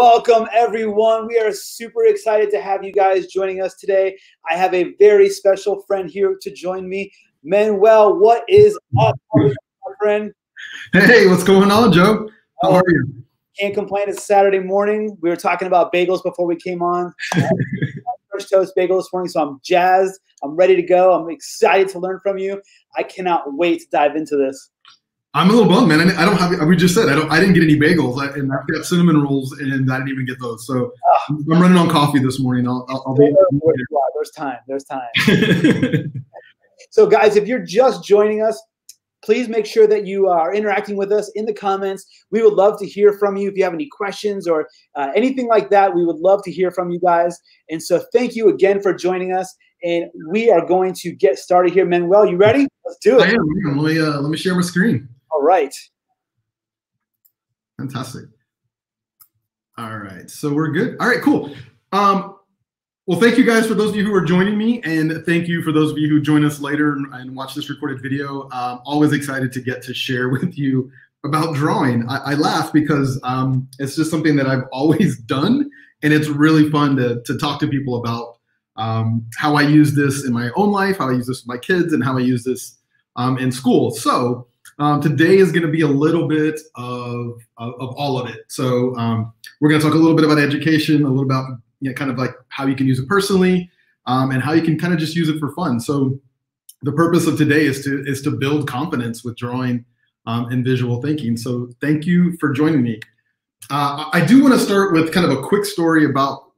Welcome, everyone. We are super excited to have you guys joining us today. I have a very special friend here to join me. Manuel, what is up, my friend? Hey, what's going on, Joe? How oh, are you? Can't complain. It's Saturday morning. We were talking about bagels before we came on. First toast bagel this morning, so I'm jazzed. I'm ready to go. I'm excited to learn from you. I cannot wait to dive into this. I'm a little bummed, man. I don't have. We just said I don't. I didn't get any bagels, I, and I've got cinnamon rolls, and I didn't even get those. So I'm running on coffee this morning. I'll, I'll, I'll be. There's time. There's time. so, guys, if you're just joining us, please make sure that you are interacting with us in the comments. We would love to hear from you if you have any questions or uh, anything like that. We would love to hear from you guys. And so, thank you again for joining us. And we are going to get started here. Manuel, you ready? Let's do it. I am. Let me, uh, let me share my screen. All right. Fantastic. All right. So we're good. All right, cool. Um, well, thank you guys for those of you who are joining me, and thank you for those of you who join us later and, and watch this recorded video. Um, always excited to get to share with you about drawing. I, I laugh because um, it's just something that I've always done, and it's really fun to, to talk to people about um, how I use this in my own life, how I use this with my kids, and how I use this um, in school. So um, today is going to be a little bit of, of, of all of it. So um, we're going to talk a little bit about education, a little about you know, kind of like how you can use it personally, um, and how you can kind of just use it for fun. So the purpose of today is to is to build confidence with drawing um, and visual thinking. So thank you for joining me. Uh, I do want to start with kind of a quick story about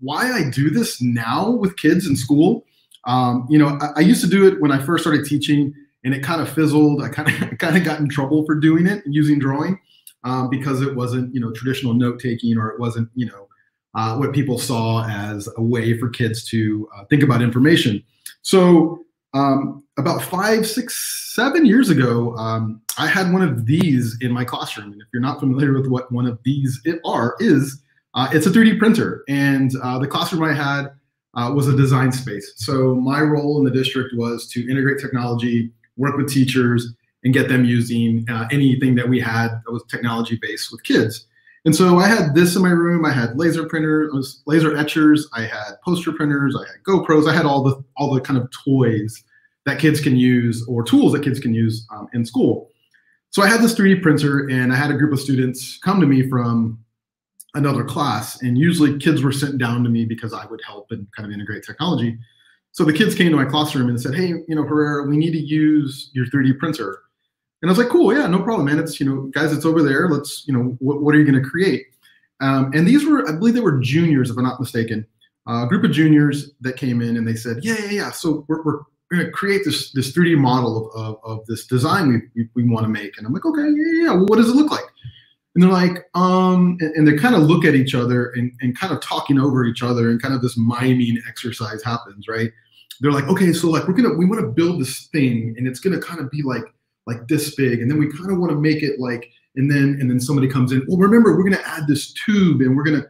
why I do this now with kids in school. Um, you know, I, I used to do it when I first started teaching and it kind of fizzled. I kind of kind of got in trouble for doing it using drawing um, because it wasn't you know traditional note taking or it wasn't you know uh, what people saw as a way for kids to uh, think about information. So um, about five, six, seven years ago, um, I had one of these in my classroom. And if you're not familiar with what one of these are, is uh, it's a 3D printer. And uh, the classroom I had uh, was a design space. So my role in the district was to integrate technology work with teachers, and get them using uh, anything that we had that was technology based with kids. And so I had this in my room. I had laser printers, laser etchers. I had poster printers. I had GoPros. I had all the all the kind of toys that kids can use or tools that kids can use um, in school. So I had this 3D printer, and I had a group of students come to me from another class, and usually kids were sent down to me because I would help and kind of integrate technology. So the kids came to my classroom and said, "Hey, you know, Herrera, we need to use your 3D printer." And I was like, "Cool, yeah, no problem, man. It's you know, guys, it's over there. Let's, you know, what, what are you going to create?" Um, and these were, I believe, they were juniors, if I'm not mistaken, uh, a group of juniors that came in and they said, "Yeah, yeah, yeah. So we're, we're going to create this this 3D model of, of, of this design we, we, we want to make." And I'm like, "Okay, yeah, yeah. Well, what does it look like?" And they're like, um, and, and, they kind of look at each other and, and kind of talking over each other, and kind of this miming exercise happens, right? They're like, okay, so like we're gonna we want to build this thing and it's gonna kind of be like like this big, and then we kind of want to make it like, and then and then somebody comes in. Well, remember we're gonna add this tube, and we're gonna.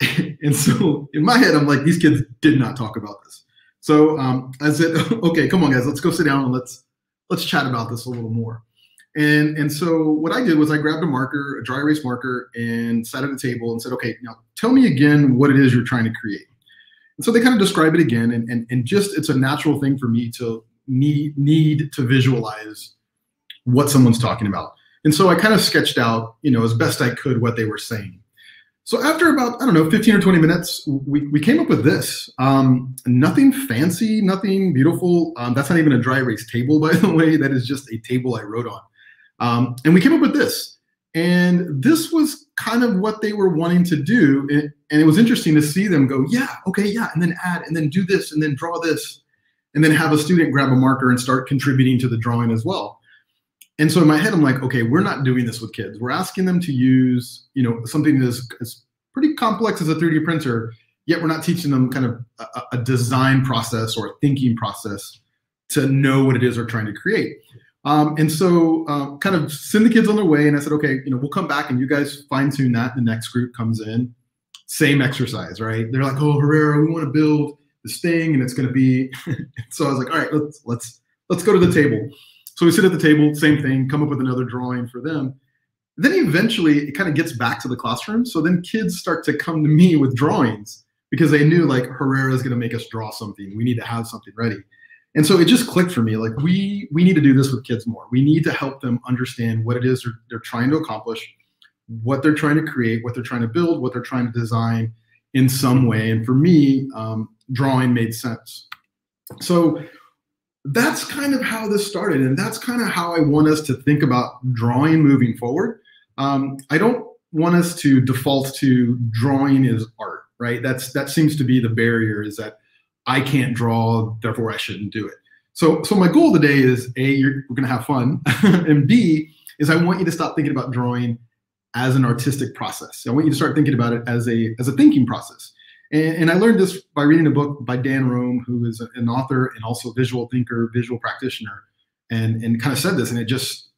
and so in my head, I'm like, these kids did not talk about this. So um, I said, okay, come on, guys, let's go sit down and let's let's chat about this a little more. And and so what I did was I grabbed a marker, a dry erase marker, and sat at a table and said, okay, now tell me again what it is you're trying to create. And so they kind of describe it again, and, and, and just it's a natural thing for me to need need to visualize what someone's talking about. And so I kind of sketched out, you know, as best I could what they were saying. So after about, I don't know, 15 or 20 minutes, we, we came up with this. Um, nothing fancy, nothing beautiful. Um, that's not even a dry erase table, by the way. That is just a table I wrote on. Um, and we came up with this. And this was kind of what they were wanting to do. And, it was interesting to see them go, yeah, okay, yeah, and then add, and then do this, and then draw this, and then have a student grab a marker and start contributing to the drawing as well. And so in my head, I'm like, okay, we're not doing this with kids. We're asking them to use, you know, something that is, is pretty complex as a 3D printer, yet we're not teaching them kind of a, a design process or a thinking process to know what it is they're trying to create. Um, and so uh, kind of send the kids on their way. And I said, okay, you know, we'll come back and you guys fine tune that. The next group comes in, same exercise, right? They're like, oh, Herrera, we want to build this thing and it's going to be. so I was like, all right, let's, let's, let's go to the table. So we sit at the table, same thing, come up with another drawing for them. then eventually it kind of gets back to the classroom. So then kids start to come to me with drawings because they knew like Herrera is going to make us draw something. We need to have something ready. And so it just clicked for me. Like we we need to do this with kids more. We need to help them understand what it is they're, they're trying to accomplish, what they're trying to create, what they're trying to build, what they're trying to design in some way. And for me, um, drawing made sense. So that's kind of how this started, and that's kind of how I want us to think about drawing moving forward. Um, I don't want us to default to drawing is art, right? That's that seems to be the barrier is that I can't draw, therefore I shouldn't do it. So, so my goal today is a, you're, we're gonna have fun, and B is I want you to stop thinking about drawing as an artistic process. I want you to start thinking about it as a as a thinking process. And, and I learned this by reading a book by Dan Roam, who is an author and also visual thinker, visual practitioner, and and kind of said this, and it just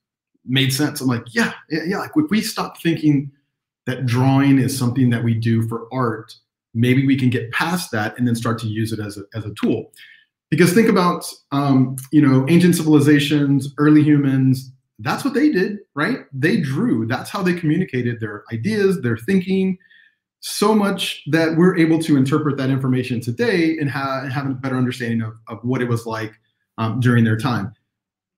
made sense. I'm like, yeah, yeah. Like if we stop thinking that drawing is something that we do for art, maybe we can get past that and then start to use it as a as a tool. Because think about um, you know ancient civilizations, early humans. That's what they did, right? They drew. That's how they communicated their ideas, their thinking, so much that we're able to interpret that information today and, ha- have a better understanding of, of what it was like um, during their time.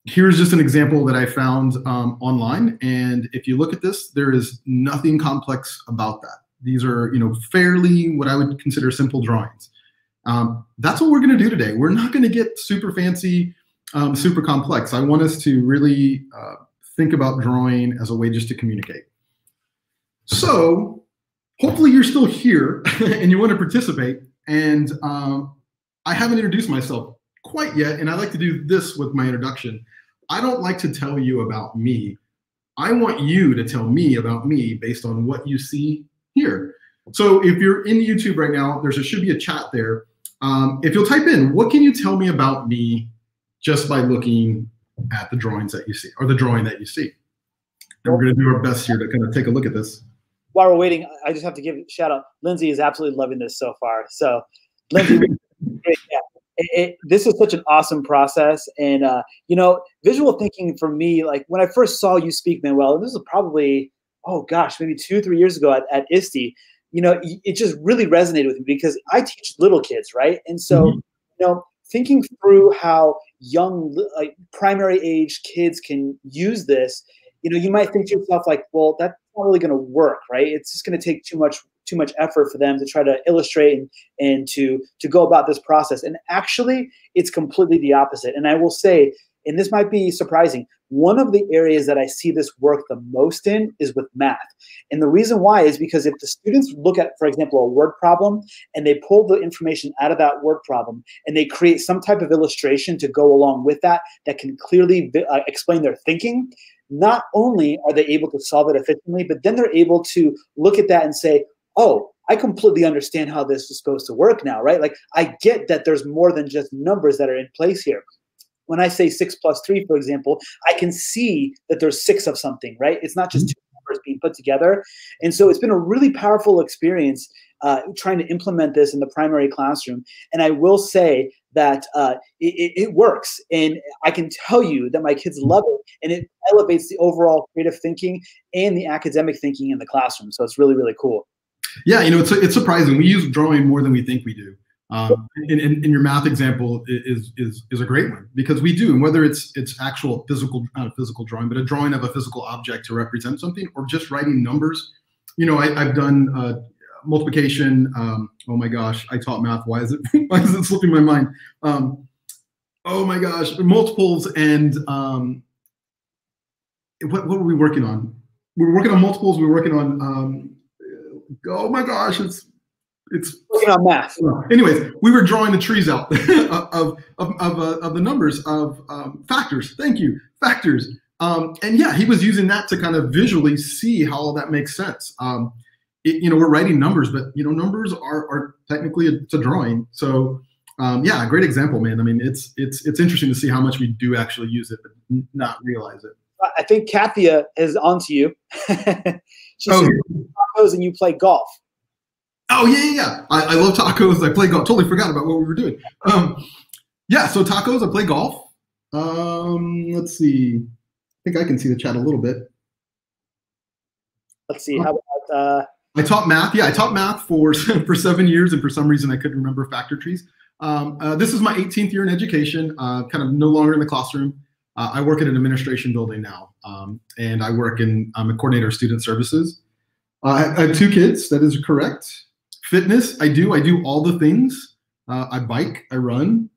Here's just an example that I found um, online. And if you look at this, there is nothing complex about that. These are, you know, fairly what I would consider simple drawings. Um, that's what we're going to do today. We're not going to get super fancy, um, super complex. I want us to really uh, think about drawing as a way just to communicate. So hopefully you're still here and you want to participate. And um, I haven't introduced myself quite yet, and I like to do this with my introduction. I don't like to tell you about me. I want you to tell me about me based on what you see here. So if you're in YouTube right now, there should be a chat there. Um, if you'll type in, what can you tell me about me just by looking at the drawings that you see or the drawing that you see? And we're going to do our best here to kind of take a look at this while we're waiting, I just have to give a shout out. Lindsay is absolutely loving this so far. So, Lindsay, yeah, it, it, this is such an awesome process. And, uh, you know, visual thinking for me, like when I first saw you speak, Manuel, this was probably, oh gosh, maybe two, three years ago at, at ISTE, you know, it just really resonated with me because I teach little kids, right? And so, mm-hmm. you know, thinking through how young, like primary age kids can use this, you know, you might think to yourself like, well, that's not really going to work, right? It's just going to take too much too much effort for them to try to illustrate and, and to to go about this process. And actually, it's completely the opposite. And I will say, and this might be surprising, one of the areas that I see this work the most in is with math. And the reason why is because if the students look at, for example, a word problem and they pull the information out of that word problem and they create some type of illustration to go along with that that can clearly uh, explain their thinking, not only are they able to solve it efficiently, but then they're able to look at that and say, oh, I completely understand how this is supposed to work now, right? Like I get that there's more than just numbers that are in place here. When I say six plus three, for example, I can see that there's six of something, right? It's not just mm-hmm. two numbers being put together. And so it's been a really powerful experience uh, trying to implement this in the primary classroom. And I will say that uh, it, it, works. And I can tell you that my kids love it and it elevates the overall creative thinking and the academic thinking in the classroom. So it's really, really cool. Yeah, you know, it's, it's surprising. We use drawing more than we think we do. Um, and, and, and, your math example is, is is a great one because we do, and whether it's it's actual physical not a physical drawing, but a drawing of a physical object to represent something, or just writing numbers. You know, I, have done uh, multiplication. Um, oh my gosh, I taught math. Why is it why is it slipping my mind? Um, oh my gosh, multiples and um, what what were we working on? We were working on multiples. We were working on um, oh my gosh, it's it's working on math. Anyways, we were drawing the trees out of of of, uh, of the numbers of um, factors. Thank you, factors. Um, and yeah, he was using that to kind of visually see how all that makes sense. Um, it, you know, we're writing numbers, but you know, numbers are, are technically a, it's a drawing. So um, yeah, great example, man. I mean, it's it's it's interesting to see how much we do actually use it, but not realize it. I think Kathia is onto you. she oh, tacos and you play golf. Oh yeah, yeah, yeah. I, I, love tacos. I play golf. Totally forgot about what we were doing. Um, yeah, so tacos. I play golf. Um, let's see. I think I can see the chat a little bit. let's see. How about? Uh, I taught math. Yeah, I taught math for for seven years, and for some reason I couldn't remember factor trees. Um, uh, this is my 18th year in education. Uh, kind of no longer in the classroom. Uh, I work at an administration building now, um, and I work in. I'm a coordinator of student services. Uh, I have two kids. That is correct. Fitness. I do. I do all the things. Uh, I bike. I run.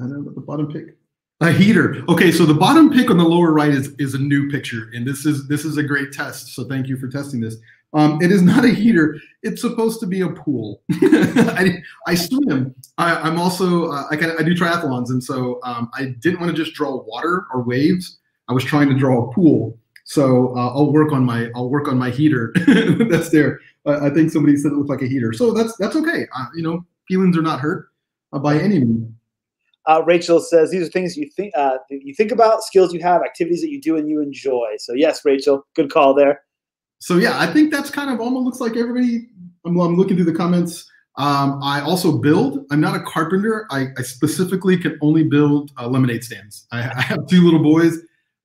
I know the bottom pick. A heater. Okay, so the bottom pick on the lower right is is a new picture, and this is this is a great test. So thank you for testing this. Um, it is not a heater. It's supposed to be a pool. I, I swim. I, am also uh, I, can, I do triathlons, and so um, I didn't want to just draw water or waves. I was trying to draw a pool. So uh, I'll work on my I'll work on my heater that's there. I think somebody said it looked like a heater. So that's that's okay. Uh, you know, feelings are not hurt uh, by any means. Uh, Rachel says these are things you think uh, you think about, skills you have, activities that you do and you enjoy. So yes, Rachel, good call there. So yeah, I think that's kind of almost looks like everybody. I'm, I'm looking through the comments. Um, I also build. I'm not a carpenter. I, I specifically can only build uh, lemonade stands. I, I, have two little boys.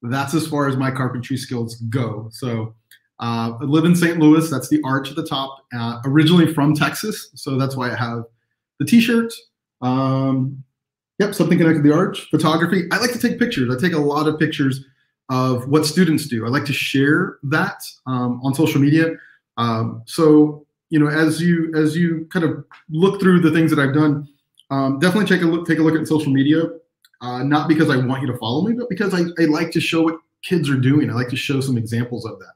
That's as far as my carpentry skills go. So uh, I live in St. Louis. That's the arch at the top. Uh, originally from Texas, so that's why I have the T-shirt. Um, Yep, something connected to the arch. Photography. I like to take pictures. I take a lot of pictures of what students do. I like to share that um, on social media. Um, so you know, as you as you kind of look through the things that I've done, um, definitely take a look take a look at social media. Uh, not because I want you to follow me, but because I, I like to show what kids are doing. I like to show some examples of that.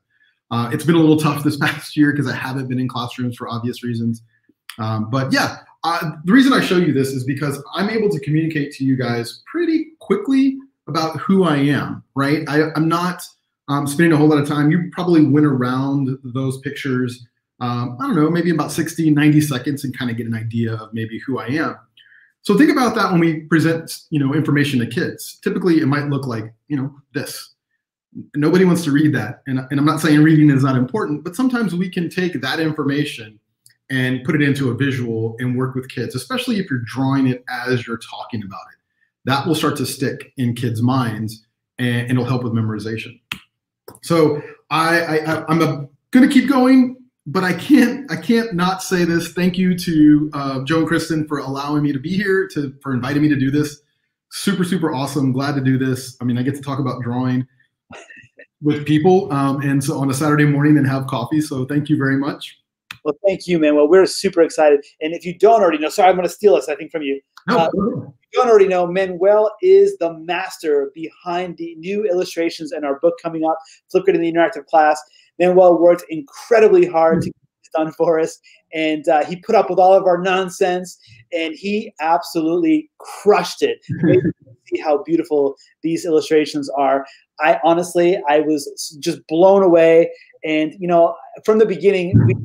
Uh, it's been a little tough this past year because I haven't been in classrooms for obvious reasons. Um, but yeah, uh, the reason I show you this is because I'm able to communicate to you guys pretty quickly about who I am, right? I, am not um, spending a whole lot of time. You probably went around those pictures, um, I don't know, maybe about 60, 90 seconds and kind of get an idea of maybe who I am. So think about that when we present, you know, information to kids. Typically, it might look like, you know, this. Nobody wants to read that. And, and I'm not saying reading is not important, but sometimes we can take that information and put it into a visual and work with kids, especially if you're drawing it as you're talking about it. That will start to stick in kids' minds and, it'll help with memorization. So I, I I'm going to keep going, but I can't I can't not say this. Thank you to uh, Joe and Kristen for allowing me to be here, to for inviting me to do this. Super super awesome. Glad to do this. I mean, I get to talk about drawing with people, um, and so on a Saturday morning and have coffee. So thank you very much. Well, thank you, man. Well, we're super excited. And if you don't already know, sorry, I'm going to steal this, I think, from you. No, uh, you don't already know, Manuel is the master behind the new illustrations in our book coming up, Flipgrid in the Interactive Class. Manuel worked incredibly hard to get this done for us. And uh, he put up with all of our nonsense, and he absolutely crushed it. see how beautiful these illustrations are. I honestly, I was just blown away. And you know, from the beginning, we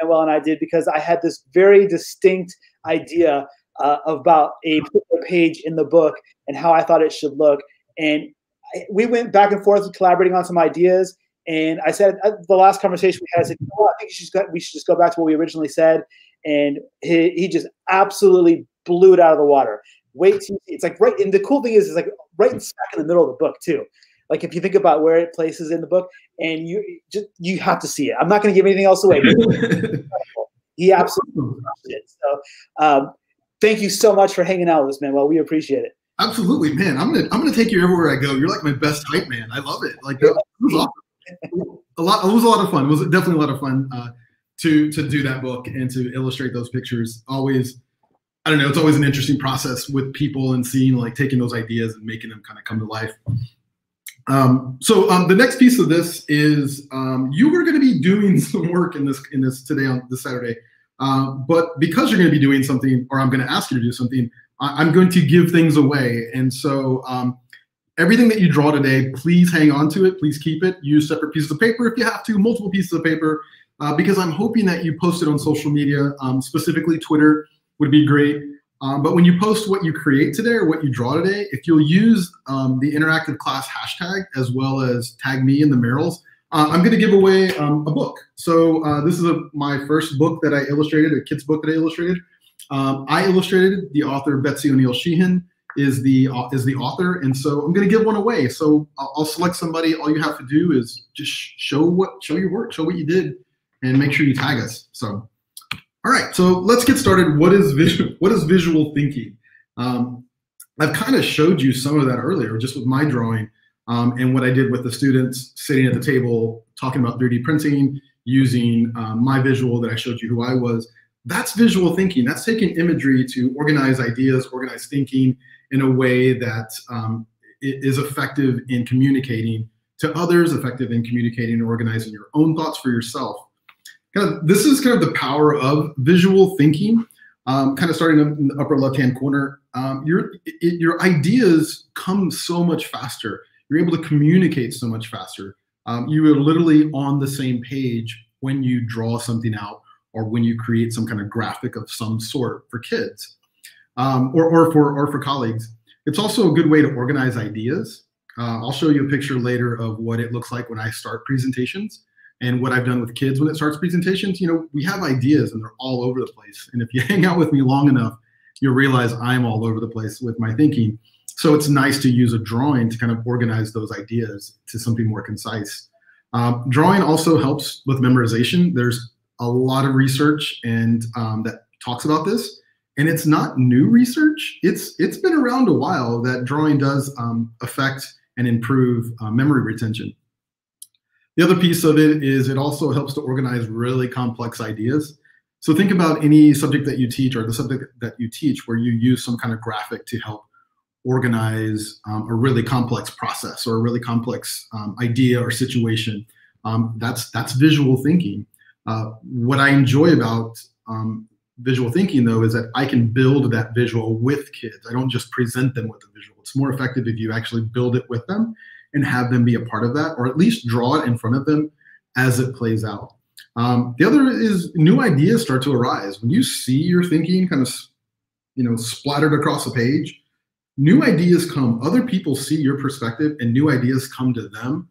Manuel and I did because I had this very distinct idea uh, about a page in the book and how I thought it should look. And I, we went back and forth collaborating on some ideas. And I said uh, the last conversation we had, I said, oh, I think should we should just go back to what we originally said. And he, he just absolutely blew it out of the water. Wait it's like right. And the cool thing is, it's like right smack in the middle of the book too. Like if you think about where it places in the book, and you just you have to see it. I'm not going to give anything else away. he absolutely it. So, um, thank you so much for hanging out with us, man. Well, we appreciate it. Absolutely, man. I'm gonna I'm gonna take you everywhere I go. You're like my best hype man. I love it. Like that was awesome. a lot. It was a lot of fun. It was definitely a lot of fun uh, to to do that book and to illustrate those pictures. Always, I don't know. It's always an interesting process with people and seeing like taking those ideas and making them kind of come to life. Um, so um, the next piece of this is um, you are going to be doing some work in this in this today on this Saturday, uh, but because you're going to be doing something, or I'm going to ask you to do something, I- am going to give things away. And so um, everything that you draw today, please hang on to it. Please keep it. Use separate pieces of paper if you have to, multiple pieces of paper, uh, because I'm hoping that you post it on social media, um, specifically Twitter would be great. Um, but when you post what you create today or what you draw today, if you'll use um, the interactive class hashtag as well as tag me in the Merrills, uh, I'm going to give away um, a book. So uh, this is a, my first book that I illustrated, a kid's book that I illustrated. Um, I illustrated the author Betsy O'Neill Sheehan, is the uh, is the author, and so I'm going to give one away. So I'll, I'll, select somebody. All you have to do is just show what show your work, show what you did, and make sure you tag us. So, all right. So let's get started. What is visual? What is visual thinking? Um, I've kind of showed you some of that earlier, just with my drawing um, and what I did with the students sitting at the table talking about 3D printing using um, my visual that I showed you who I was. That's visual thinking. That's taking imagery to organize ideas, organize thinking in a way that um, is effective in communicating to others, effective in communicating and organizing your own thoughts for yourself. Kind of, this is kind of the power of visual thinking. Um, kind of starting in the upper left-hand corner, um, your it, your ideas come so much faster. You're able to communicate so much faster. Um, you are literally on the same page when you draw something out or when you create some kind of graphic of some sort for kids um, or, or, for, or for colleagues. It's also a good way to organize ideas. Uh, I'll show you a picture later of what it looks like when I start presentations and what I've done with kids when it starts presentations. You know, we have ideas and they're all over the place. And if you hang out with me long enough, you'll realize I'm all over the place with my thinking. So it's nice to use a drawing to kind of organize those ideas to something more concise. Um, drawing also helps with memorization. There's a lot of research and um, that talks about this and it's not new research. It's it's been around a while that drawing does um, affect and improve uh, memory retention. The other piece of it is it also helps to organize really complex ideas. So think about any subject that you teach or the subject that you teach where you use some kind of graphic to help organize um, a really complex process or a really complex um, idea or situation. Um, that's that's visual thinking. Uh, what I enjoy about um, visual thinking though is that I can build that visual with kids. I don't just present them with the visual. It's more effective if you actually build it with them and have them be a part of that, or at least draw it in front of them as it plays out. Um, the other is new ideas start to arise when you see your thinking kind of, you know, splattered across a page. New ideas come. Other people see your perspective, and new ideas come to them.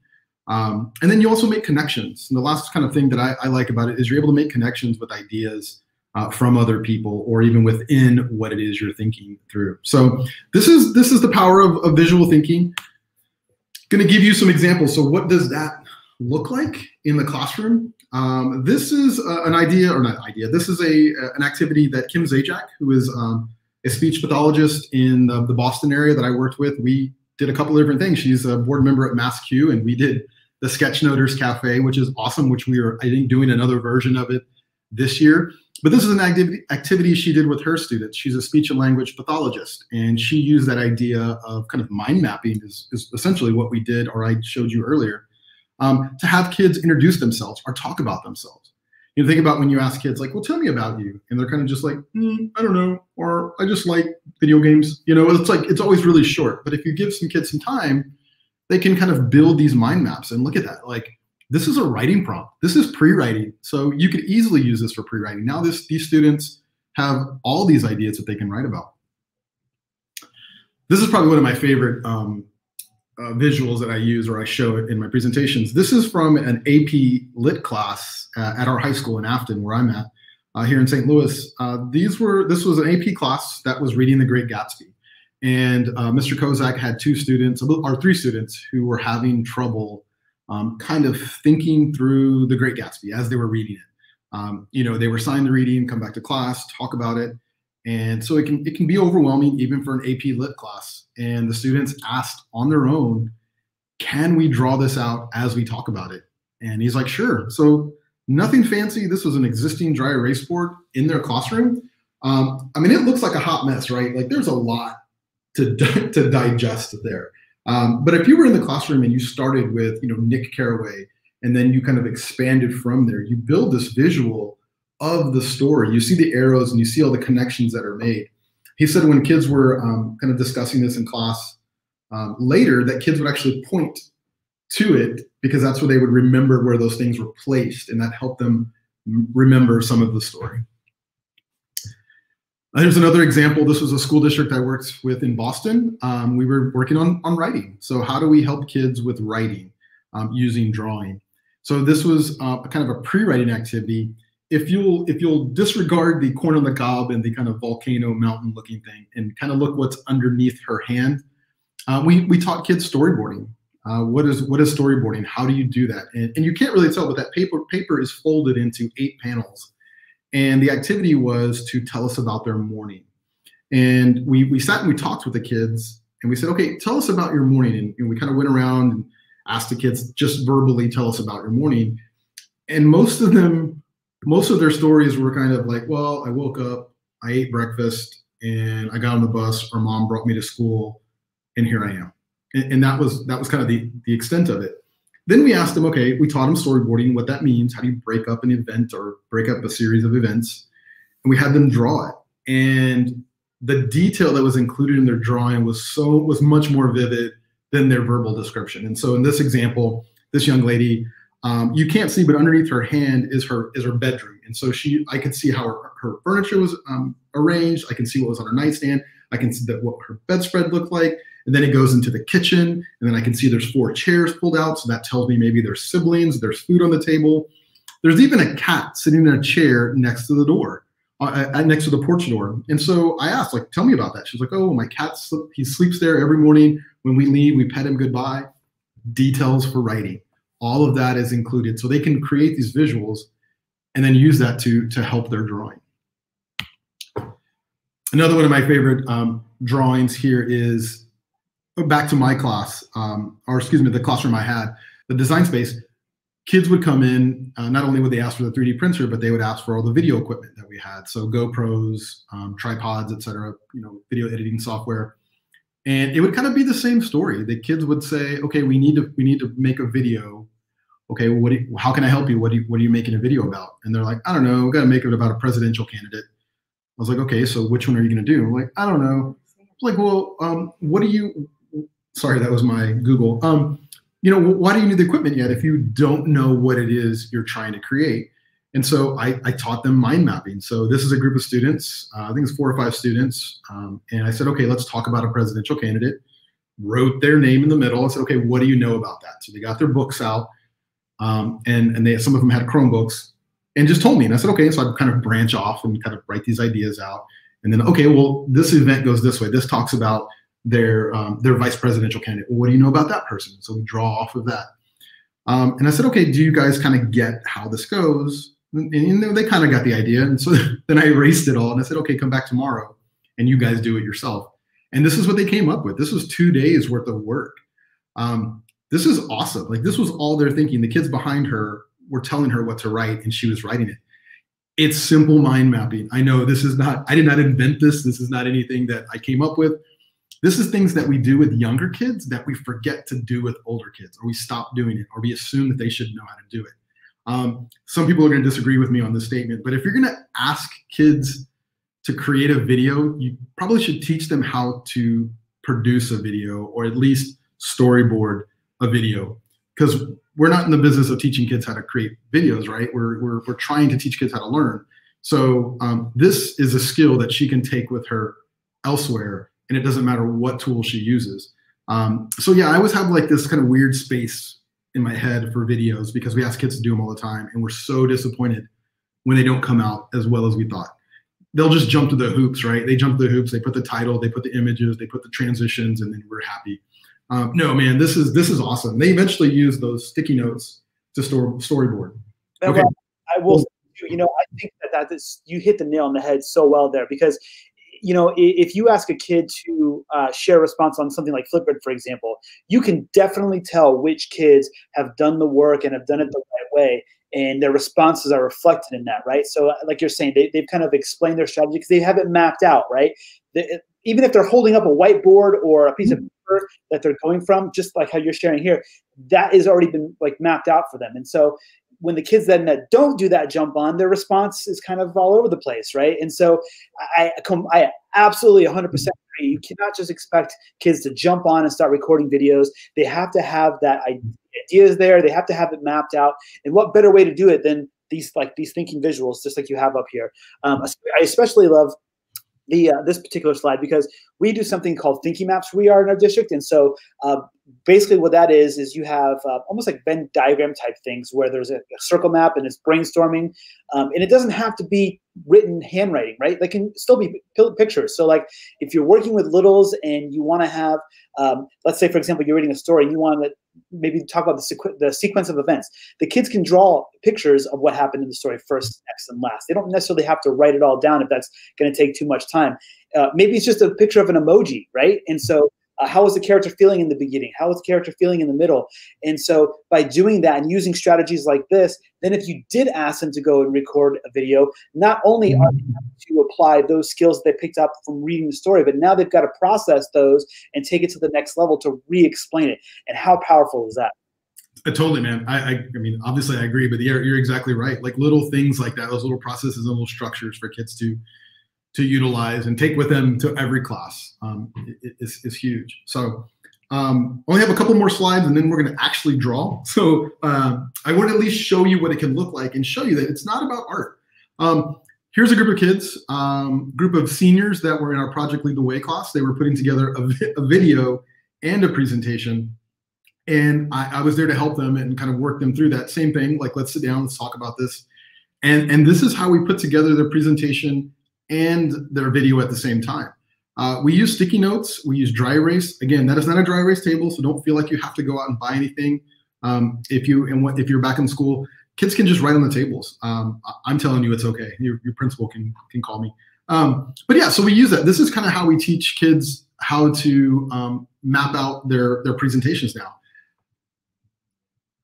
Um, and then you also make connections. And the last kind of thing that I, I like about it is you're able to make connections with ideas uh, from other people or even within what it is you're thinking through. So this is this is the power of, of visual thinking. Going to give you some examples. So what does that look like in the classroom? Um, this is uh, an idea or not idea. This is a an activity that Kim Zajac, who is um, a speech pathologist in the, the Boston area that I worked with, we did a couple of different things. She's a board member at MassCUE, and we did the Sketchnoters Cafe, which is awesome. Which we are, I think, doing another version of it this year. But this is an activity, activity she did with her students. She's a speech and language pathologist, and she used that idea of kind of mind mapping is, is essentially what we did, or I showed you earlier, um, to have kids introduce themselves or talk about themselves. You know, think about when you ask kids, like, well, tell me about you. And they're kind of just like, mm, I don't know, or I just like video games. You know, it's like, it's always really short. But if you give some kids some time, they can kind of build these mind maps and look at that. Like, this is a writing prompt. This is pre-writing. So you could easily use this for pre-writing. Now this, these students have all these ideas that they can write about. This is probably one of my favorite um, uh, visuals that I use or I show it in my presentations. This is from an AP Lit class uh, at our high school in Affton, where I'm at, uh, here in St. Louis. Uh, these were this was an AP class that was reading The Great Gatsby, and uh, Mr. Kozak had two students or three students who were having trouble um, kind of thinking through The Great Gatsby as they were reading it. Um, you know, they were assigned the reading, come back to class, talk about it, and so it can it can be overwhelming even for an AP Lit class. And the students asked on their own, "Can we draw this out as we talk about it?" And he's like, "Sure." So nothing fancy. This was an existing dry erase board in their classroom. Um, I mean, it looks like a hot mess, right? Like there's a lot to to digest there. Um, but if you were in the classroom and you started with, you know, Nick Carraway, and then you kind of expanded from there, you build this visual of the story. You see the arrows and you see all the connections that are made. He said when kids were um, kind of discussing this in class um, later, that kids would actually point to it because that's where they would remember where those things were placed, and that helped them remember some of the story. There's another example. This was a school district I worked with in Boston. Um, we were working on, on writing. So how do we help kids with writing um, using drawing? So this was uh, kind of a pre-writing activity. if you'll if you'll disregard the corn on the cob and the kind of volcano mountain looking thing and kind of look what's underneath her hand, uh, we we taught kids storyboarding. Uh, what is what is storyboarding? How do you do that? And, and you can't really tell, but that paper paper is folded into eight panels, and the activity was to tell us about their morning. And we we sat and we talked with the kids, and we said, okay, tell us about your morning. And, and we kind of went around and asked the kids just verbally tell us about your morning. And most of them, most of their stories were kind of like, well, I woke up, I ate breakfast, and I got on the bus, or mom brought me to school, and here I am and, and that was that was kind of the the extent of it. Then we asked them, okay, we taught them storyboarding, what that means, how do you break up an event or break up a series of events, and we had them draw it. And the detail that was included in their drawing was so was much more vivid than their verbal description. And so in this example, this young lady, um, you can't see, but underneath her hand is her is her bedroom. And so she, I could see how her, her furniture was um, arranged. I can see what was on her nightstand. I can see that what her bedspread looked like. And then it goes into the kitchen, and then I can see there's four chairs pulled out. So that tells me maybe there's siblings, there's food on the table. There's even a cat sitting in a chair next to the door, uh, uh next to the porch door. And so I asked, like, tell me about that. She's like, oh, my cat, he sleeps there every morning. When we leave, we pet him goodbye. Details for writing. All of that is included. So they can create these visuals and then use that to, to help their drawing. Another one of my favorite um, drawings here is back to my class, um, or excuse me, the classroom I had, the design space, kids would come in. Uh, not only would they ask for the 3D printer, but they would ask for all the video equipment that we had. So GoPros, um, tripods, etc. You know, video editing software. And it would kind of be the same story. The kids would say, "Okay, we need to we need to make a video. Okay, well, what you, how can I help you? What do you, what are you making a video about?" And they're like, "I don't know. We got to make it about a presidential candidate." I was like, "Okay, so which one are you going to do?" I'm like, "I don't know." like, well, um, what do you sorry, that was my Google. Um, you know, why do you need the equipment yet if you don't know what it is you're trying to create? And so I, I taught them mind mapping. So this is a group of students, uh, I think it's four or five students. Um, and I said, okay, let's talk about a presidential candidate. Wrote their name in the middle. I said, okay, what do you know about that? So they got their books out, um, and and they some of them had Chromebooks, and just told me. And I said, okay. So I kind of branch off and kind of write these ideas out. And then, okay, well, this event goes this way. This talks about their um, their vice presidential candidate. Well, what do you know about that person? So we draw off of that. Um, and I said, okay, do you guys kind of get how this goes? And, and they kind of got the idea. And so then I erased it all and I said, okay, come back tomorrow and you guys do it yourself. And this is what they came up with. This was two days worth of work. Um, this is awesome. Like this was all they're thinking. The kids behind her were telling her what to write and she was writing it. It's simple mind mapping. I know this is not, I did not invent this. This is not anything that I came up with this is things that we do with younger kids that we forget to do with older kids, or we stop doing it, or we assume that they should know how to do it. Um, some people are going to disagree with me on this statement, but if you're going to ask kids to create a video, you probably should teach them how to produce a video or at least storyboard a video because we're not in the business of teaching kids how to create videos, right? We're, we're, we're trying to teach kids how to learn. So um, this is a skill that she can take with her elsewhere and it doesn't matter what tool she uses. Um, so yeah, I always have like this kind of weird space in my head for videos because we ask kids to do them all the time, and we're so disappointed when they don't come out as well as we thought. They'll just jump to the hoops, right? They jump to the hoops, they put the title, they put the images, they put the transitions, and then we're happy. Um, no, man, this is this is awesome. They eventually use those sticky notes to store storyboard. Okay. I will. You know, I think that that is you hit the nail on the head so well there because you know, if you ask a kid to uh, share a response on something like Flipgrid, for example, you can definitely tell which kids have done the work and have done it the right way, and their responses are reflected in that, right? So, uh, like you're saying, they, they've kind of explained their strategy because they have it mapped out, right? They, even if they're holding up a whiteboard or a piece of paper that they're going from, just like how you're sharing here, that has already been like mapped out for them. And so when the kids then that don't do that jump on, their response is kind of all over the place, right? And so I I absolutely 100% agree. You cannot just expect kids to jump on and start recording videos. They have to have that ideas there. They have to have it mapped out. And what better way to do it than these like these thinking visuals, just like you have up here. Um, I especially love the uh, this particular slide because we do something called thinking maps. We are in our district and so uh, basically what that is is you have uh, almost like venn diagram type things where there's a, a circle map and it's brainstorming um, and it doesn't have to be written handwriting right? They can still be pictures. So like if you're working with littles and you want to have um, let's say for example you're reading a story and you want to maybe talk about the, sequ- the sequence of events the kids can draw pictures of what happened in the story first next and last. They don't necessarily have to write it all down if that's going to take too much time. Uh, maybe it's just a picture of an emoji right? And so uh, how was the character feeling in the beginning? How was the character feeling in the middle? And so by doing that and using strategies like this, then if you did ask them to go and record a video, not only are they to apply those skills they picked up from reading the story, but now they've got to process those and take it to the next level to re-explain it. And how powerful is that? Uh, totally, man. I, I, I, mean, obviously, I agree, but you're, you're exactly right. Like little things like that, those little processes and little structures for kids to to utilize and take with them to every class um, is, is huge. So um, only have a couple more slides and then we're going to actually draw. So uh, I want to at least show you what it can look like and show you that it's not about art. Um, here's a group of kids, um, group of seniors that were in our Project Lead the Way class. They were putting together a, a video and a presentation. And I, I was there to help them and kind of work them through that same thing. Like, let's sit down, let's talk about this. And, and this is how we put together their presentation and their video at the same time. Uh, we use sticky notes. We use dry erase. Again, that is not a dry erase table, so don't feel like you have to go out and buy anything. Um, if you and what if you're back in school, kids can just write on the tables. Um, I'm telling you, it's okay. Your, your principal can can call me. Um, but yeah, so we use that. This is kind of how we teach kids how to um, map out their their presentations now.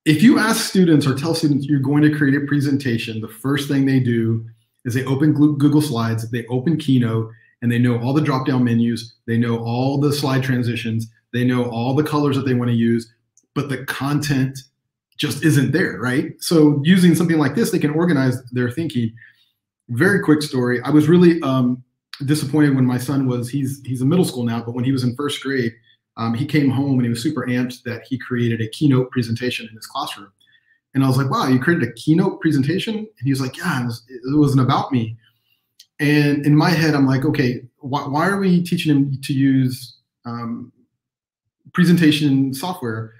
If you ask students or tell students you're going to create a presentation, the first thing they do is they open Google Slides, they open Keynote, and they know all the drop down menus, they know all the slide transitions, they know all the colors that they want to use, but the content just isn't there, right? So using something like this, they can organize their thinking. Very quick story. I was really um, disappointed when my son was he's he's in middle school now, but when he was in first grade, um, he came home and he was super amped that he created a keynote presentation in his classroom. And I was like, wow, you created a keynote presentation? And he was like, yeah, it, was, it wasn't about me. And in my head, I'm like, okay, why, why are we teaching him to use um, presentation software?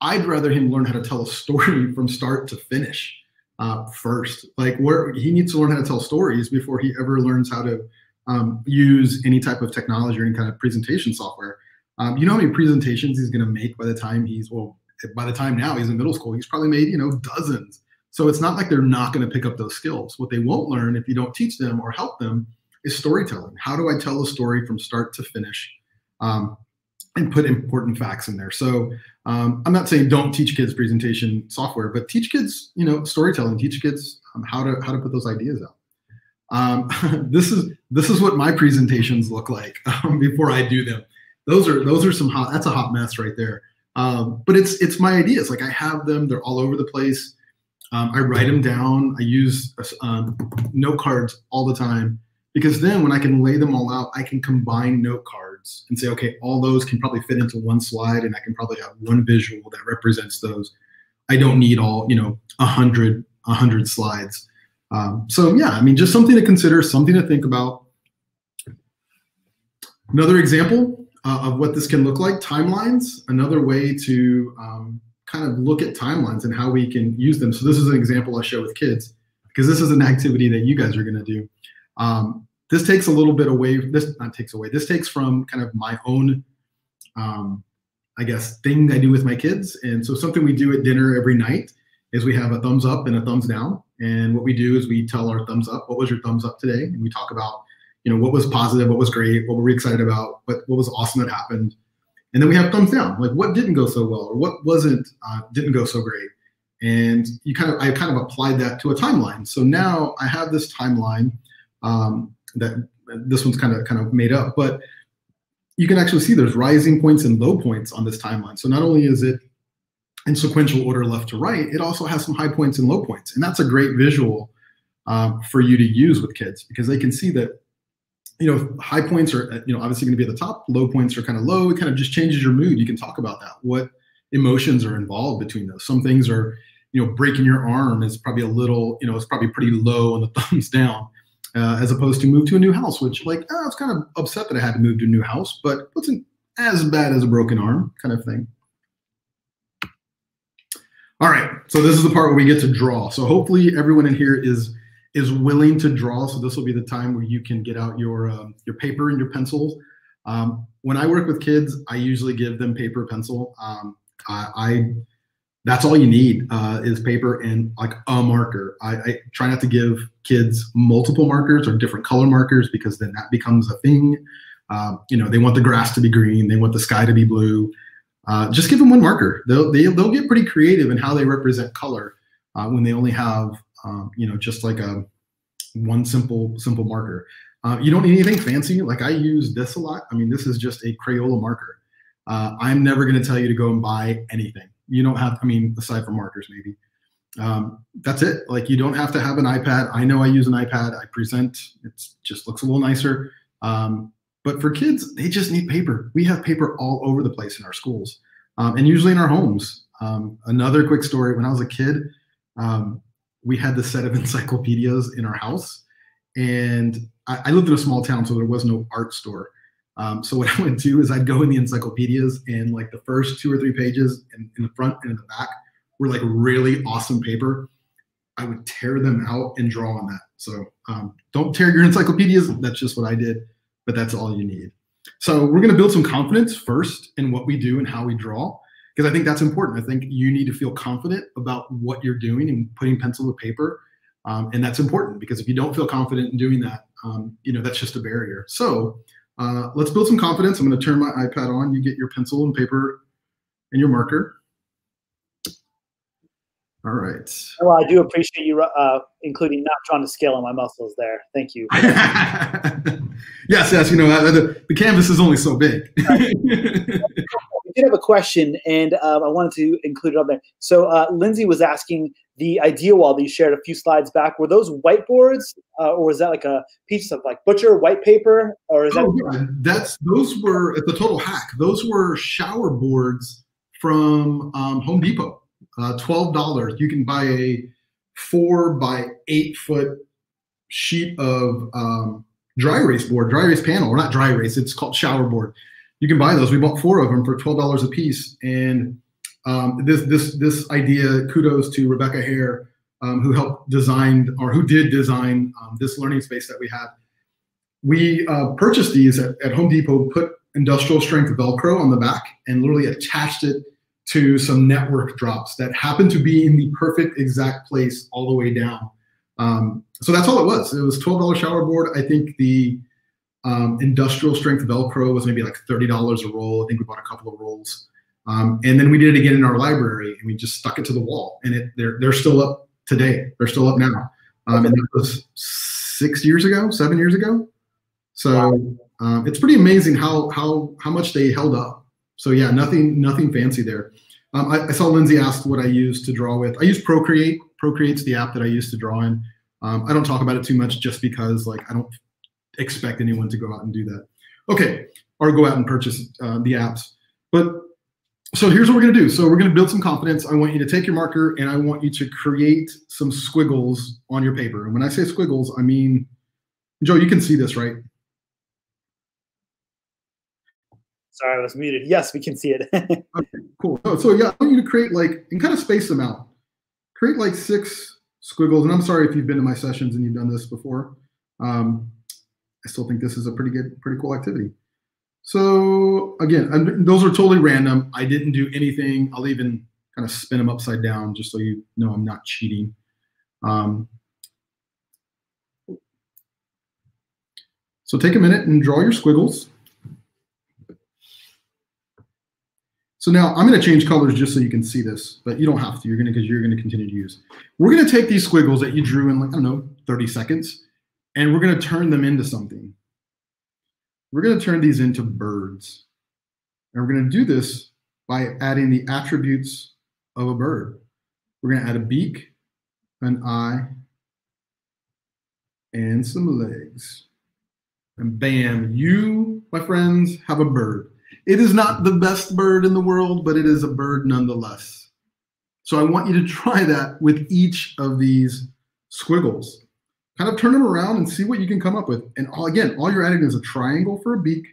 I'd rather him learn how to tell a story from start to finish uh, first. Like where he needs to learn how to tell stories before he ever learns how to um, use any type of technology or any kind of presentation software. Um, you know how many presentations he's going to make by the time he's well by the time now he's in middle school, he's probably made, you know, dozens. So it's not like they're not going to pick up those skills. What they won't learn if you don't teach them or help them is storytelling. How do I tell a story from start to finish? Um, and put important facts in there. So um, I'm not saying don't teach kids presentation software, but teach kids, you know, storytelling. Teach kids um, how to how to put those ideas out. Um, this is this is what my presentations look like um, before I do them. Those are those are some hot. That's a hot mess right there. Um, but it's it's my ideas. Like I have them. They're all over the place. Um, I write them down. I use um, note cards all the time because then when I can lay them all out, I can combine note cards and say, okay, all those can probably fit into one slide, and I can probably have one visual that represents those. I don't need all you know a hundred a hundred slides. Um, so yeah, I mean, just something to consider, something to think about. Another example uh, of what this can look like. Timelines, another way to um, kind of look at timelines and how we can use them. So this is an example I show with kids because this is an activity that you guys are going to do. Um, this takes a little bit away. This not takes away. This takes from kind of my own, um, I guess, thing I do with my kids. And so something we do at dinner every night is we have a thumbs up and a thumbs down. And what we do is we tell our thumbs up, what was your thumbs up today? And we talk about you know, what was positive, what was great, what were we excited about, what, what was awesome that happened. And then we have thumbs down, like what didn't go so well or what wasn't, uh, didn't go so great. And you kind of, I kind of applied that to a timeline. So now I have this timeline um, that this one's kind of, kind of made up, but you can actually see there's rising points and low points on this timeline. So not only is it in sequential order left to right, it also has some high points and low points. And that's a great visual um, for you to use with kids because they can see that you know, high points are, you know, obviously going to be at the top. Low points are kind of low. It kind of just changes your mood. You can talk about that. What emotions are involved between those? Some things are, you know, breaking your arm is probably a little, you know, it's probably pretty low on the thumbs down. uh, as opposed to move to a new house, which like oh, I was kind of upset that I had to move to a new house, but wasn't as bad as a broken arm kind of thing. All right, so this is the part where we get to draw. So hopefully everyone in here is is willing to draw. So this will be the time where you can get out your um, your paper and your pencils. Um, when I work with kids, I usually give them paper, pencil. Um, I, I, that's all you need uh, is paper and like a marker. I, I, try not to give kids multiple markers or different color markers because then that becomes a thing. Uh, you know, they want the grass to be green, they want the sky to be blue. Uh, just give them one marker. They'll they, they will get pretty creative in how they represent color uh, when they only have um, you know just like a one simple simple marker. Uh, you don't need anything fancy. Like I use this a lot. I mean, this is just a Crayola marker. Uh, I'm never going to tell you to go and buy anything. You don't have. I mean, aside from markers, maybe. Um, that's it. Like you don't have to have an iPad. I know I use an iPad. I present. It just looks a little nicer. Um, but for kids, they just need paper. We have paper all over the place in our schools, um, and usually in our homes. Um, another quick story: when I was a kid, um, we had the set of encyclopedias in our house, and I, I, lived in a small town, so there was no art store. Um, so what I would do is I'd go in the encyclopedias, and like the first two or three pages in, in the front and in the back were like really awesome paper. I would tear them out and draw on that. So um, don't tear your encyclopedias. That's just what I did, but that's all you need. So we're going to build some confidence first in what we do and how we draw because I think that's important. I think you need to feel confident about what you're doing and putting pencil to paper. Um, and that's important because if you don't feel confident in doing that, um, you know, that's just a barrier. So uh, let's build some confidence. I'm going to turn my iPad on. You get your pencil and paper and your marker. All right. Well, I do appreciate you uh, including not trying to scale on my muscles there. Thank you. yes, yes. You know, the, the canvas is only so big. did have a question, and um, I wanted to include it on there. So uh, Lindsay was asking the idea wall that you shared a few slides back. Were those whiteboards, uh, or was that like a piece of like butcher white paper, or is that? Oh, yeah. That's those were at the total hack. Those were shower boards from um, Home Depot. Uh, Twelve dollars. You can buy a four by eight foot sheet of um, dry erase board, dry erase panel, or not dry erase. It's called shower board you can buy those. We bought four of them for twelve dollars a piece, and um, this this this idea. Kudos to Rebecca Hare, um, who helped design or who did design um, this learning space that we have. We uh, purchased these at, at Home Depot, put industrial strength Velcro on the back, and literally attached it to some network drops that happened to be in the perfect exact place all the way down. Um, so that's all it was. It was twelve dollars shower board. I think the um, industrial strength Velcro was maybe like $30 a roll. I think we bought a couple of rolls. Um, and then we did it again in our library and we just stuck it to the wall and it, they're, they're still up today. They're still up now. Um, and that was six years ago, seven years ago. So um, it's pretty amazing how, how, how much they held up. So yeah, nothing, nothing fancy there. Um, I, I, saw Lindsay asked what I use to draw with. I use Procreate. Procreate's the app that I use to draw in. Um, I don't talk about it too much just because like I don't expect anyone to go out and do that. Okay, or go out and purchase uh, the apps. But so here's what we're going to do. So we're going to build some confidence. I want you to take your marker and I want you to create some squiggles on your paper. And when I say squiggles, I mean, Joe, you can see this, right? Sorry, I was muted. Yes, we can see it. okay, cool. So, so yeah, I want you to create like, and kind of space them out. Create like six squiggles. And I'm sorry if you've been to my sessions and you've done this before. Um, I still think this is a pretty good, pretty cool activity. So again, I'm, those are totally random. I didn't do anything. I'll even kind of spin them upside down just so you know I'm not cheating. Um, so take a minute and draw your squiggles. So now I'm going to change colors just so you can see this, but you don't have to. You're going to because you're going to continue to use. We're going to take these squiggles that you drew in like I don't know 30 seconds, and we're going to turn them into something. We're going to turn these into birds. And we're going to do this by adding the attributes of a bird. We're going to add a beak, an eye, and some legs. And bam, you, my friends, have a bird. It is not the best bird in the world, but it is a bird nonetheless. So I want you to try that with each of these squiggles. Kind of turn them around and see what you can come up with. And all, again, all you're adding is a triangle for a beak,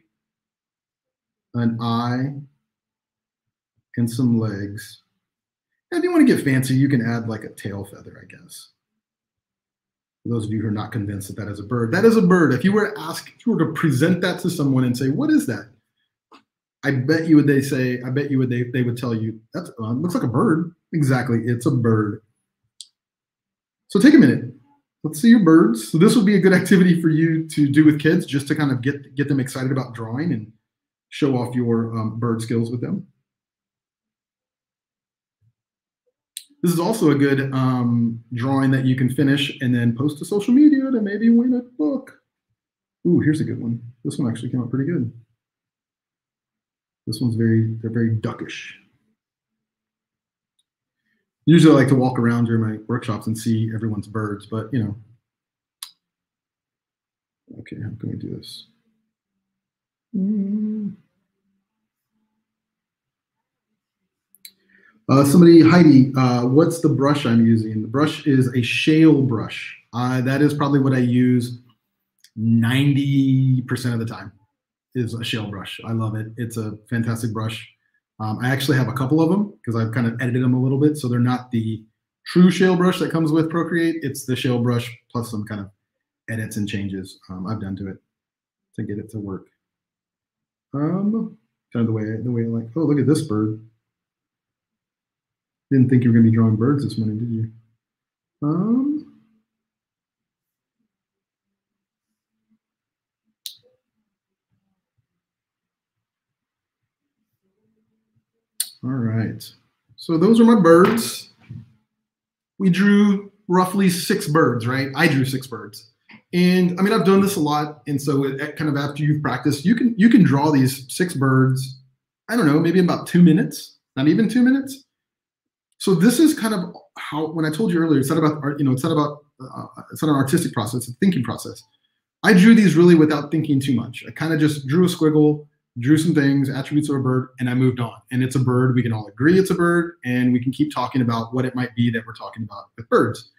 an eye, and some legs. And if you want to get fancy, you can add like a tail feather, I guess. For those of you who are not convinced that that is a bird, that is a bird. If you were to ask, if you were to present that to someone and say, "What is that?" I bet you would they say, I bet you would they they would tell you that uh, looks like a bird. Exactly, it's a bird. So take a minute. Let's see your birds. So this would be a good activity for you to do with kids, just to kind of get get them excited about drawing and show off your um, bird skills with them. This is also a good um, drawing that you can finish and then post to social media to maybe win a book. Ooh, here's a good one. This one actually came out pretty good. This one's very, they're very duckish. Usually I like to walk around during my workshops and see everyone's birds, but you know. Okay, how can we do this? Uh, somebody, Heidi, uh, what's the brush I'm using? The brush is a shale brush. Uh, that is probably what I use 90% of the time is a shale brush. I love it. It's a fantastic brush. Um, I actually have a couple of them because I've kind of edited them a little bit. So they're not the true shale brush that comes with Procreate. It's the shale brush plus some kind of edits and changes um, I've done to it to get it to work. Um, kind of the way the way like. Oh, look at this bird. Didn't think you were going to be drawing birds this morning, did you? Um, all right. So those are my birds. We drew roughly six birds, right? I drew six birds. And I mean, I've done this a lot. And so it, kind of after you've practiced, you can you can draw these six birds, I don't know, maybe in about two minutes, not even two minutes. So this is kind of how when I told you earlier, it's not about art, you know, it's not about uh, it's not an artistic process, it's a thinking process. I drew these really without thinking too much. I kind of just drew a squiggle, drew some things, attributes of a bird, and I moved on. And it's a bird. We can all agree it's a bird, and we can keep talking about what it might be that we're talking about with birds.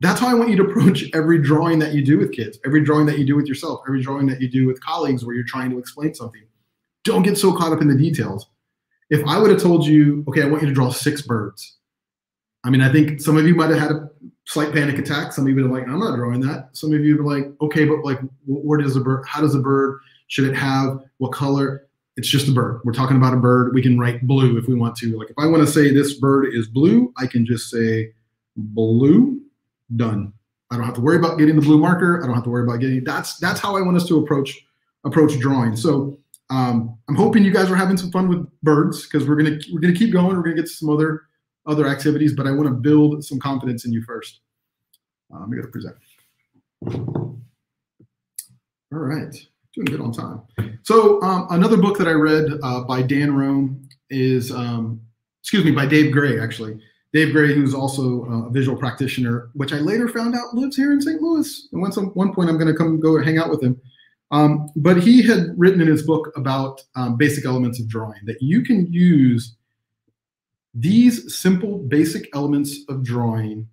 That's how I want you to approach every drawing that you do with kids, every drawing that you do with yourself, every drawing that you do with colleagues where you're trying to explain something. Don't get so caught up in the details. If I would have told you, okay, I want you to draw six birds, I mean, I think some of you might have had a slight panic attack. Some of you are like, I'm not drawing that. Some of you are like, okay, but like, where does the bird? How does a bird? Should it have what color? It's just a bird. We're talking about a bird. We can write blue if we want to. Like, if I want to say this bird is blue, I can just say blue. Done. I don't have to worry about getting the blue marker. I don't have to worry about getting. That's that's how I want us to approach approach drawing. So um, I'm hoping you guys are having some fun with birds because we're gonna we're gonna keep going. We're gonna get to some other other activities, but I want to build some confidence in you first. Um, I got to present. All right, doing good on time. So um, another book that I read uh, by Dan Roam is, um, excuse me, by Dave Gray actually. Dave Gray, who's also uh, a visual practitioner, which I later found out lives here in St. Louis. And once one point, I'm going to come go hang out with him. Um, but he had written in his book about um, basic elements of drawing that you can use these simple basic elements of drawing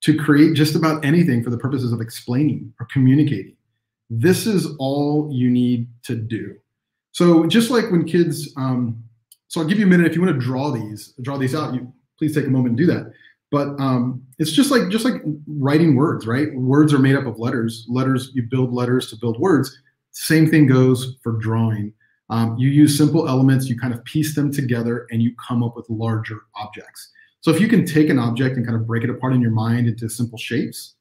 to create just about anything for the purposes of explaining or communicating. This is all you need to do. So just like when kids, um, so I'll give you a minute if you want to draw these, draw these out. You please take a moment and do that. But um, it's just like just like writing words, right? Words are made up of letters. Letters you build letters to build words. Same thing goes for drawing. Um, you use simple elements, you kind of piece them together, and you come up with larger objects. So if you can take an object and kind of break it apart in your mind into simple shapes,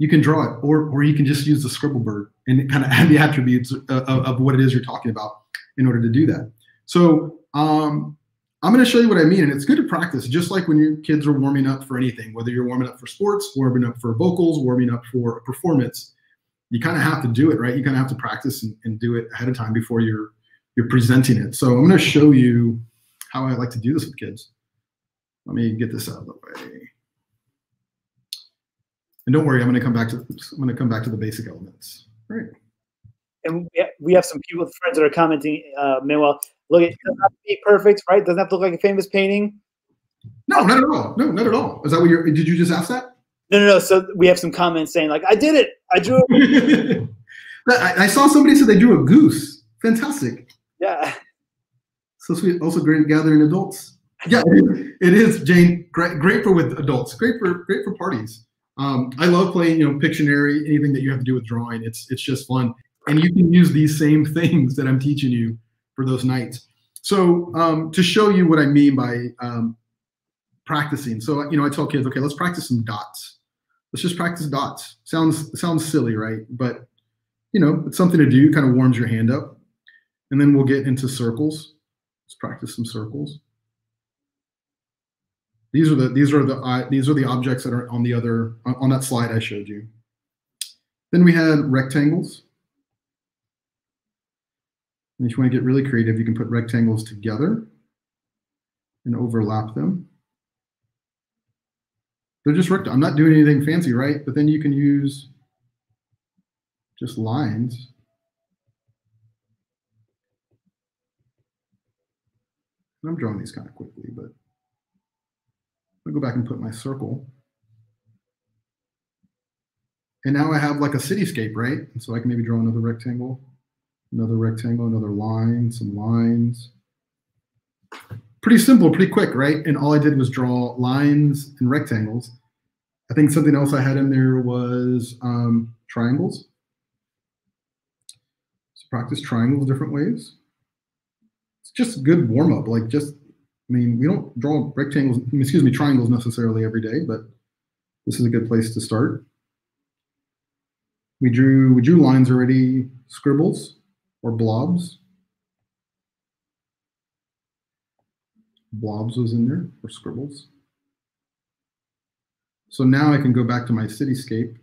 you can draw it, or or you can just use the scribble bird and kind of add the attributes of, of what it is you're talking about in order to do that. So um, I'm going to show you what I mean, and it's good to practice, just like when your kids are warming up for anything, whether you're warming up for sports, warming up for vocals, warming up for a performance. You kind of have to do it, right? You kind of have to practice and, and do it ahead of time before you're you're presenting it. So I'm going to show you how I like to do this with kids. Let me get this out of the way. And don't worry, I'm going to come back to I'm going to come back to the basic elements. All right. And we have some people, friends that are commenting. Uh, Manuel, look, it doesn't have to be perfect, right? Doesn't have to look like a famous painting. No, not at all. No, not at all. Is that what you're? Did you just ask that? No, no, no. So we have some comments saying like, "I did it. I drew." it. I, I saw somebody said they drew a goose. Fantastic. yeah. So sweet. Also great gathering adults. Yeah, it is, it is Jane. Great, great for with adults. Great for great for parties. Um, I love playing, you know, Pictionary. Anything that you have to do with drawing, it's it's just fun, and you can use these same things that I'm teaching you for those nights. So um, to show you what I mean by um, practicing, so you know, I tell kids, okay, let's practice some dots. Let's just practice dots. Sounds sounds silly, right? But you know, it's something to do. Kind of warms your hand up, and then we'll get into circles. Let's practice some circles. These are the these are the uh, these are the objects that are on the other on, that slide I showed you. Then we had rectangles. And if you want to get really creative, you can put rectangles together and overlap them. They're just rect. I'm not doing anything fancy, right? But then you can use just lines. I'm drawing these kind of quickly, but I'll go back and put my circle. And now I have like a cityscape, right? And so I can maybe draw another rectangle, another rectangle, another line, some lines. Pretty simple, pretty quick, right? And all I did was draw lines and rectangles. I think something else I had in there was um, triangles. So practice triangles different ways. It's just good warm up, like just I mean, we don't draw rectangles, excuse me, triangles necessarily every day, but this is a good place to start. We drew we drew lines already, scribbles or blobs. Blobs was in there or scribbles. So now I can go back to my cityscape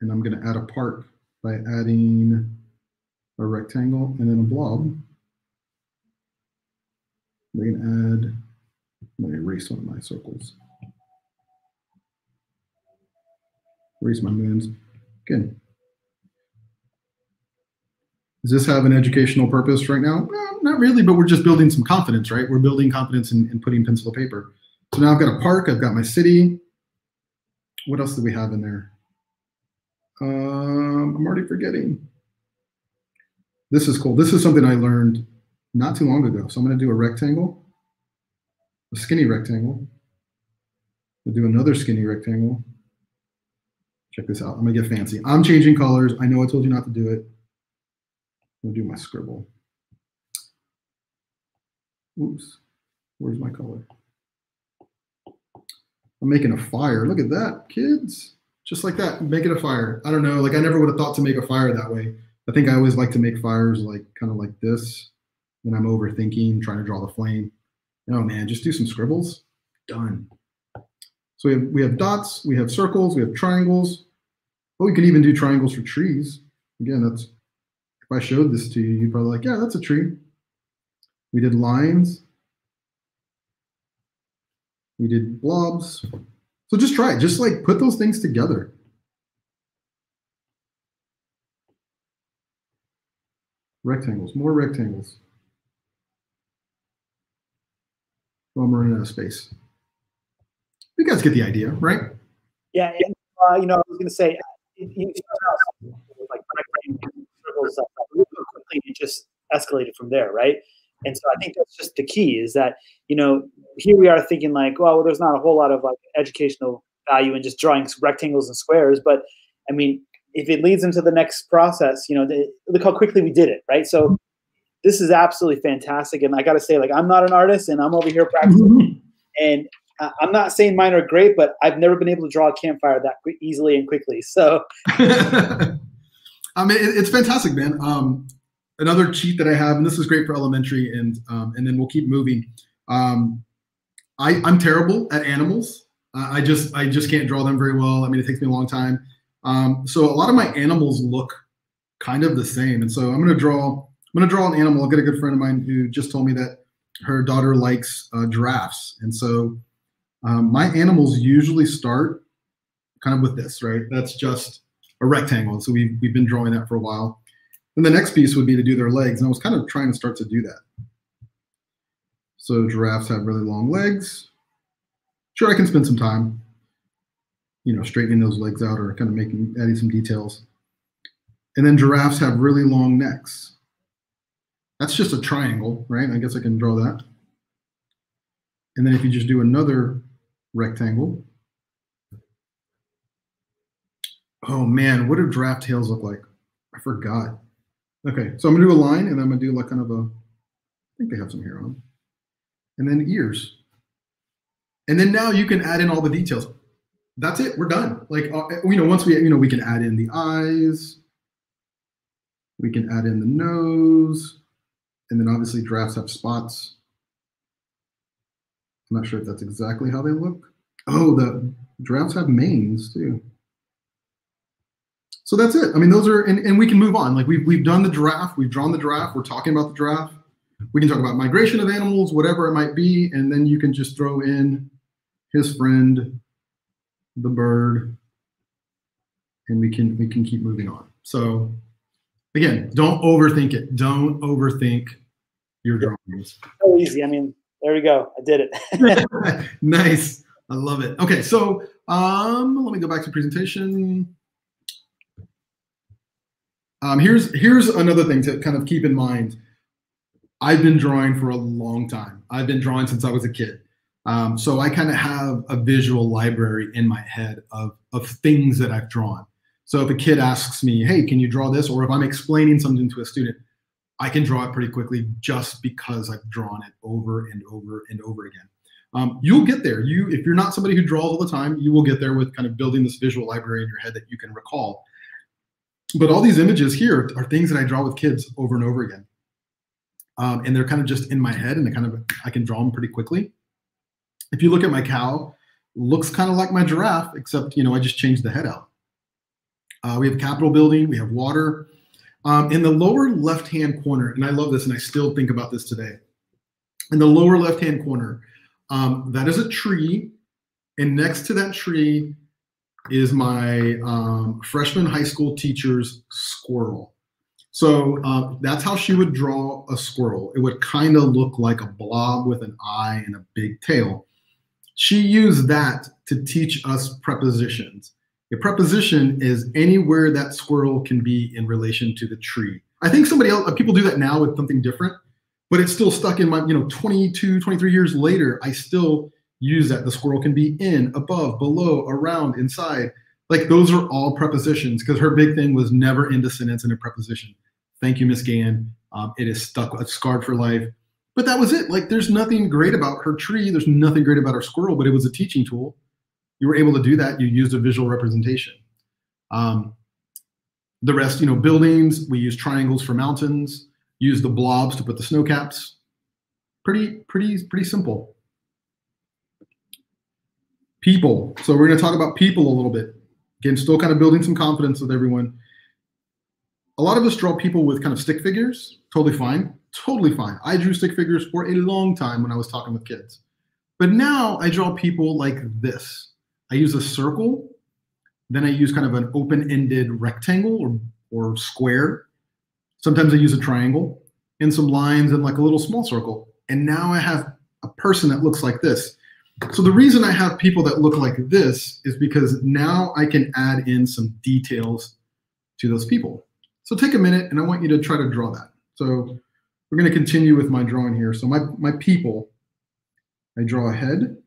and I'm going to add a park by adding a rectangle and then a blob. We can add, Going to erase one of my circles. Erase my moons. Again. Does this have an educational purpose right now? Well, not really, but we're just building some confidence, right? We're building confidence in, in putting pencil to paper. So now I've got a park, I've got my city. What else do we have in there? Um, I'm already forgetting. This is cool. This is something I learned not too long ago. So I'm going to do a rectangle, a skinny rectangle. I'll do another skinny rectangle. Check this out. I'm going to get fancy. I'm changing colors. I know I told you not to do it. To do my scribble. Oops. Where's my color? I'm making a fire. Look at that, kids. Just like that, making a fire. I don't know. Like I never would have thought to make a fire that way. I think I always like to make fires like kind of like this when I'm overthinking, trying to draw the flame. No, man, just do some scribbles. Done. So we have, we have dots, we have circles, we have triangles. Oh, we can even do triangles for trees. Again, that's if I showed this to you, you'd probably like, yeah, that's a tree. We did lines. We did blobs. So just try it. Just like put those things together. Rectangles, more rectangles. Well, I'm running out of space. You guys get the idea, right? Yeah, and, uh, you know, I was going to say, you, you like quickly, it just escalated from there, right? And so I think that's just the key is that you know here we are thinking like, well, there's not a whole lot of like educational value in just drawing rectangles and squares, but I mean, if it leads into the next process, you know, look how quickly we did it, right? So this is absolutely fantastic, and I got to say, like, I'm not an artist, and I'm over here practicing, and I'm not saying mine are great, but I've never been able to draw a campfire that easily and quickly. So, I mean, it's fantastic, man. Um, another cheat that I have, and this is great for elementary, and um, and then we'll keep moving. Um, I, I'm terrible at animals. Uh, I just I just can't draw them very well. I mean, it takes me a long time. Um, so a lot of my animals look kind of the same, and so I'm going to draw I'm going to draw an animal. I'll get a good friend of mine who just told me that her daughter likes uh, giraffes. And so um, my animals usually start kind of with this, right? That's just a rectangle. So we've, we've been drawing that for a while. And the next piece would be to do their legs. And I was kind of trying to start to do that. So giraffes have really long legs. Sure, I can spend some time. you know, straightening those legs out or kind of making, adding some details. And then giraffes have really long necks. That's just a triangle, right? I guess I can draw that. And then if you just do another rectangle, oh man, what do giraffe tails look like? I forgot. Okay, so I'm gonna do a line and I'm gonna do like kind of a, I think they have some hair on. And then ears. And then now you can add in all the details. That's it, we're done. Like, uh, you know, once we, you know, we can add in the eyes, we can add in the nose, and then obviously giraffes have spots. I'm not sure if that's exactly how they look. Oh, the giraffes have manes too. So that's it. I mean, those are, and, and we can move on. Like we've, we've done the giraffe, we've drawn the giraffe, we're talking about the giraffe. We can talk about migration of animals, whatever it might be, and then you can just throw in his friend, the bird, and we can we can keep moving on. So again, don't overthink it. Don't overthink your drawings. So easy. I mean, there we go. I did it. nice. I love it. Okay, so um, let me go back to presentation. Um, here's here's another thing to kind of keep in mind. I've been drawing for a long time. I've been drawing since I was a kid. Um, so I kind of have a visual library in my head of, of things that I've drawn. So if a kid asks me, hey, can you draw this? Or if I'm explaining something to a student, I can draw it pretty quickly just because I've drawn it over and over and over again. Um, you'll get there. You, if you're not somebody who draws all the time, you will get there with kind of building this visual library in your head that you can recall. But all these images here are things that I draw with kids over and over again. Um, and they're kind of just in my head and they kind of, I can draw them pretty quickly. If you look at my cow, looks kind of like my giraffe, except, you know, I just changed the head out. Uh, we have Capitol building, we have water. Um, in the lower left-hand corner, and I love this, and I still think about this today. In the lower left-hand corner, um, that is a tree, and next to that tree is my um, freshman high school teacher's squirrel. So uh, that's how she would draw a squirrel. It would kind of look like a blob with an eye and a big tail. She used that to teach us prepositions. A preposition is anywhere that squirrel can be in relation to the tree. I think somebody else, people do that now with something different, but it's still stuck in my, you know, 22, 23 years later, I still use that. The squirrel can be in, above, below, around, inside. Like those are all prepositions because her big thing was never end a sentence in a preposition. Thank you, Miss Gann. Um, it is stuck, it's scarred for life. But that was it. Like there's nothing great about her tree. There's nothing great about her squirrel, but it was a teaching tool. You were able to do that. You used a visual representation. Um, the rest, you know, buildings, we use triangles for mountains, use the blobs to put the snow caps. Pretty, pretty, pretty simple. People. So we're going to talk about people a little bit. Again, still kind of building some confidence with everyone. A lot of us draw people with kind of stick figures. Totally fine. Totally fine. I drew stick figures for a long time when I was talking with kids. But now I draw people like this. I use a circle, then I use kind of an open-ended rectangle or, or square. Sometimes I use a triangle and some lines and like a little small circle. And now I have a person that looks like this. So the reason I have people that look like this is because now I can add in some details to those people. So take a minute and I want you to try to draw that. So we're going to continue with my drawing here. So my, my people, I draw a head,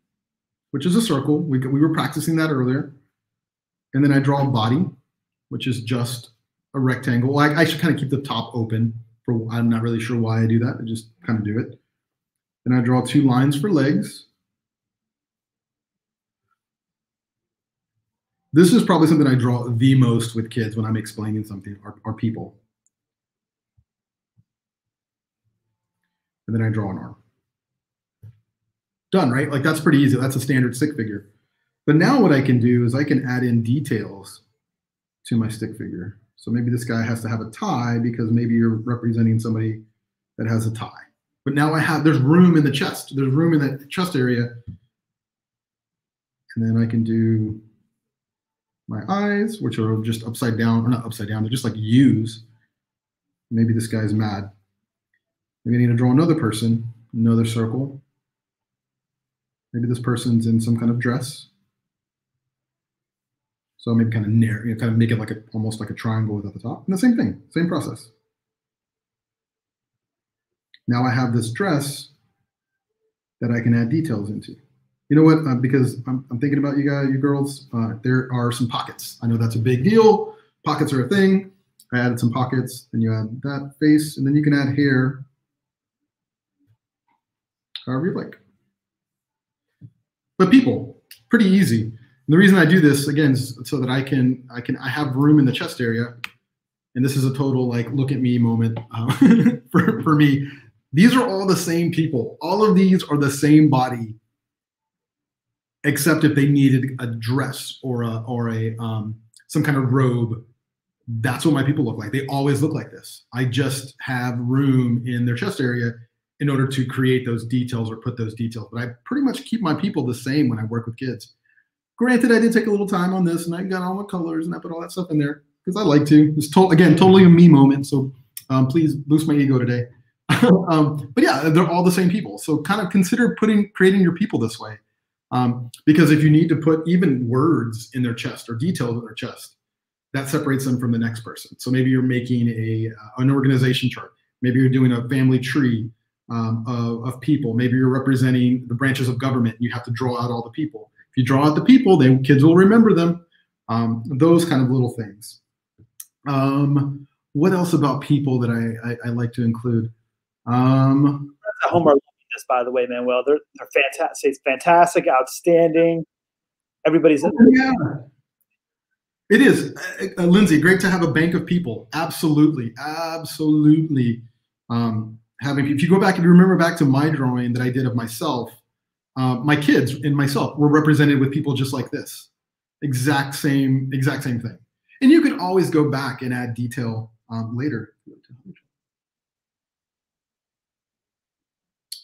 which is a circle. We, we were practicing that earlier. And then I draw a body, which is just a rectangle. I, I should kind of keep the top open. For I'm not really sure why I do that. I just kind of do it. Then I draw two lines for legs. This is probably something I draw the most with kids when I'm explaining something, are, are people. And then I draw an arm. Done, right? Like that's pretty easy. That's a standard stick figure. But now what I can do is I can add in details to my stick figure. So maybe this guy has to have a tie because maybe you're representing somebody that has a tie. But now I have, there's room in the chest. There's room in that chest area. And then I can do my eyes, which are just upside down, or not upside down, they're just like U's. Maybe this guy's mad. Maybe I need to draw another person, another circle. Maybe this person's in some kind of dress. So maybe kind of narrow, you know, kind of make it like a almost like a triangle at the top. And the same thing, same process. Now I have this dress that I can add details into. You know what? Uh, because I'm, I'm, thinking about you guys, you girls. Uh, there are some pockets. I know that's a big deal. Pockets are a thing. I added some pockets. and you add that face, and then you can add hair, however you like. But people, pretty easy. And the reason I do this again is so that I can I can I have room in the chest area, and this is a total like look at me moment uh, for for me. These are all the same people. All of these are the same body, except if they needed a dress or a or a um, some kind of robe. That's what my people look like. They always look like this. I just have room in their chest area in order to create those details or put those details. But I pretty much keep my people the same when I work with kids. Granted, I did take a little time on this and I got all the colors and I put all that stuff in there because I like to. It's to- again totally a me moment. So um, please boost my ego today. um, but yeah, they're all the same people. So kind of consider putting creating your people this way. Um, because if you need to put even words in their chest or details in their chest, that separates them from the next person. So maybe you're making a uh, an organization chart. Maybe you're doing a family tree um, of, of, people. Maybe you're representing the branches of government. And you have to draw out all the people. If you draw out the people, then kids will remember them. Um, those kind of little things. Um, what else about people that I, I, I like to include? Um, That's a homework this, by the way, Manuel. They're they're fantastic. It's fantastic, outstanding. Everybody's oh, yeah. It is, uh, uh, Lindsay. Great to have a bank of people. Absolutely, absolutely. Um, having if you go back, if you remember back to my drawing that I did of myself, uh, my kids and myself were represented with people just like this, exact same, exact same thing. And you can always go back and add detail um, later.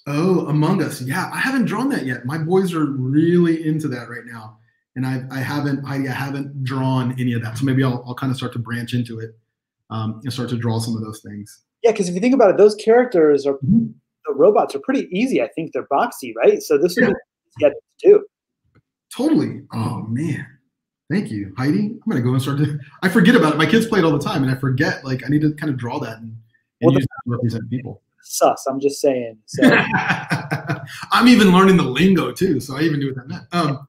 Oh, Among Us. Yeah, I haven't drawn that yet. My boys are really into that right now, and I, I haven't I, haven't drawn any of that. So maybe I'll, I'll kind of start to branch into it um, and start to draw some of those things. Yeah, because if you think about it, those characters are mm-hmm. the robots are pretty easy. I think they're boxy, right? So this would yeah. be easy to do. Totally. Oh man. Thank you, Heidi. I'm gonna go and start to. I forget about it. My kids play it all the time, and I forget. Like I need to kind of draw that and, and well, use that to represent people sus. I'm just saying. So. I'm even learning the lingo too, so I even knew what that meant. Um,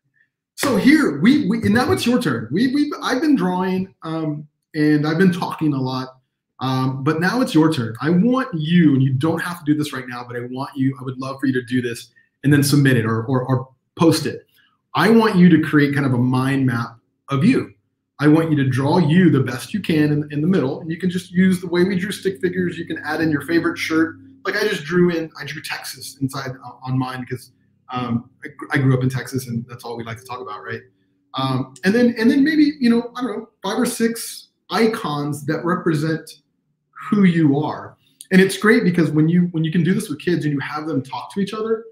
so here we, we and now it's your turn. We we I've been drawing um, and I've been talking a lot, um, but now it's your turn. I want you, and you don't have to do this right now, but I want you. I would love for you to do this and then submit it or or, or post it. I want you to create kind of a mind map of you. I want you to draw you the best you can in, in the middle. And you can just use the way we drew stick figures. You can add in your favorite shirt like I just drew in, I drew Texas inside uh, on mine because um, I, I, grew up in Texas and that's all we like to talk about, right? Um, and then and then maybe you know I don't know five or six icons that represent who you are. And it's great because when you when you can do this with kids and you have them talk to each other,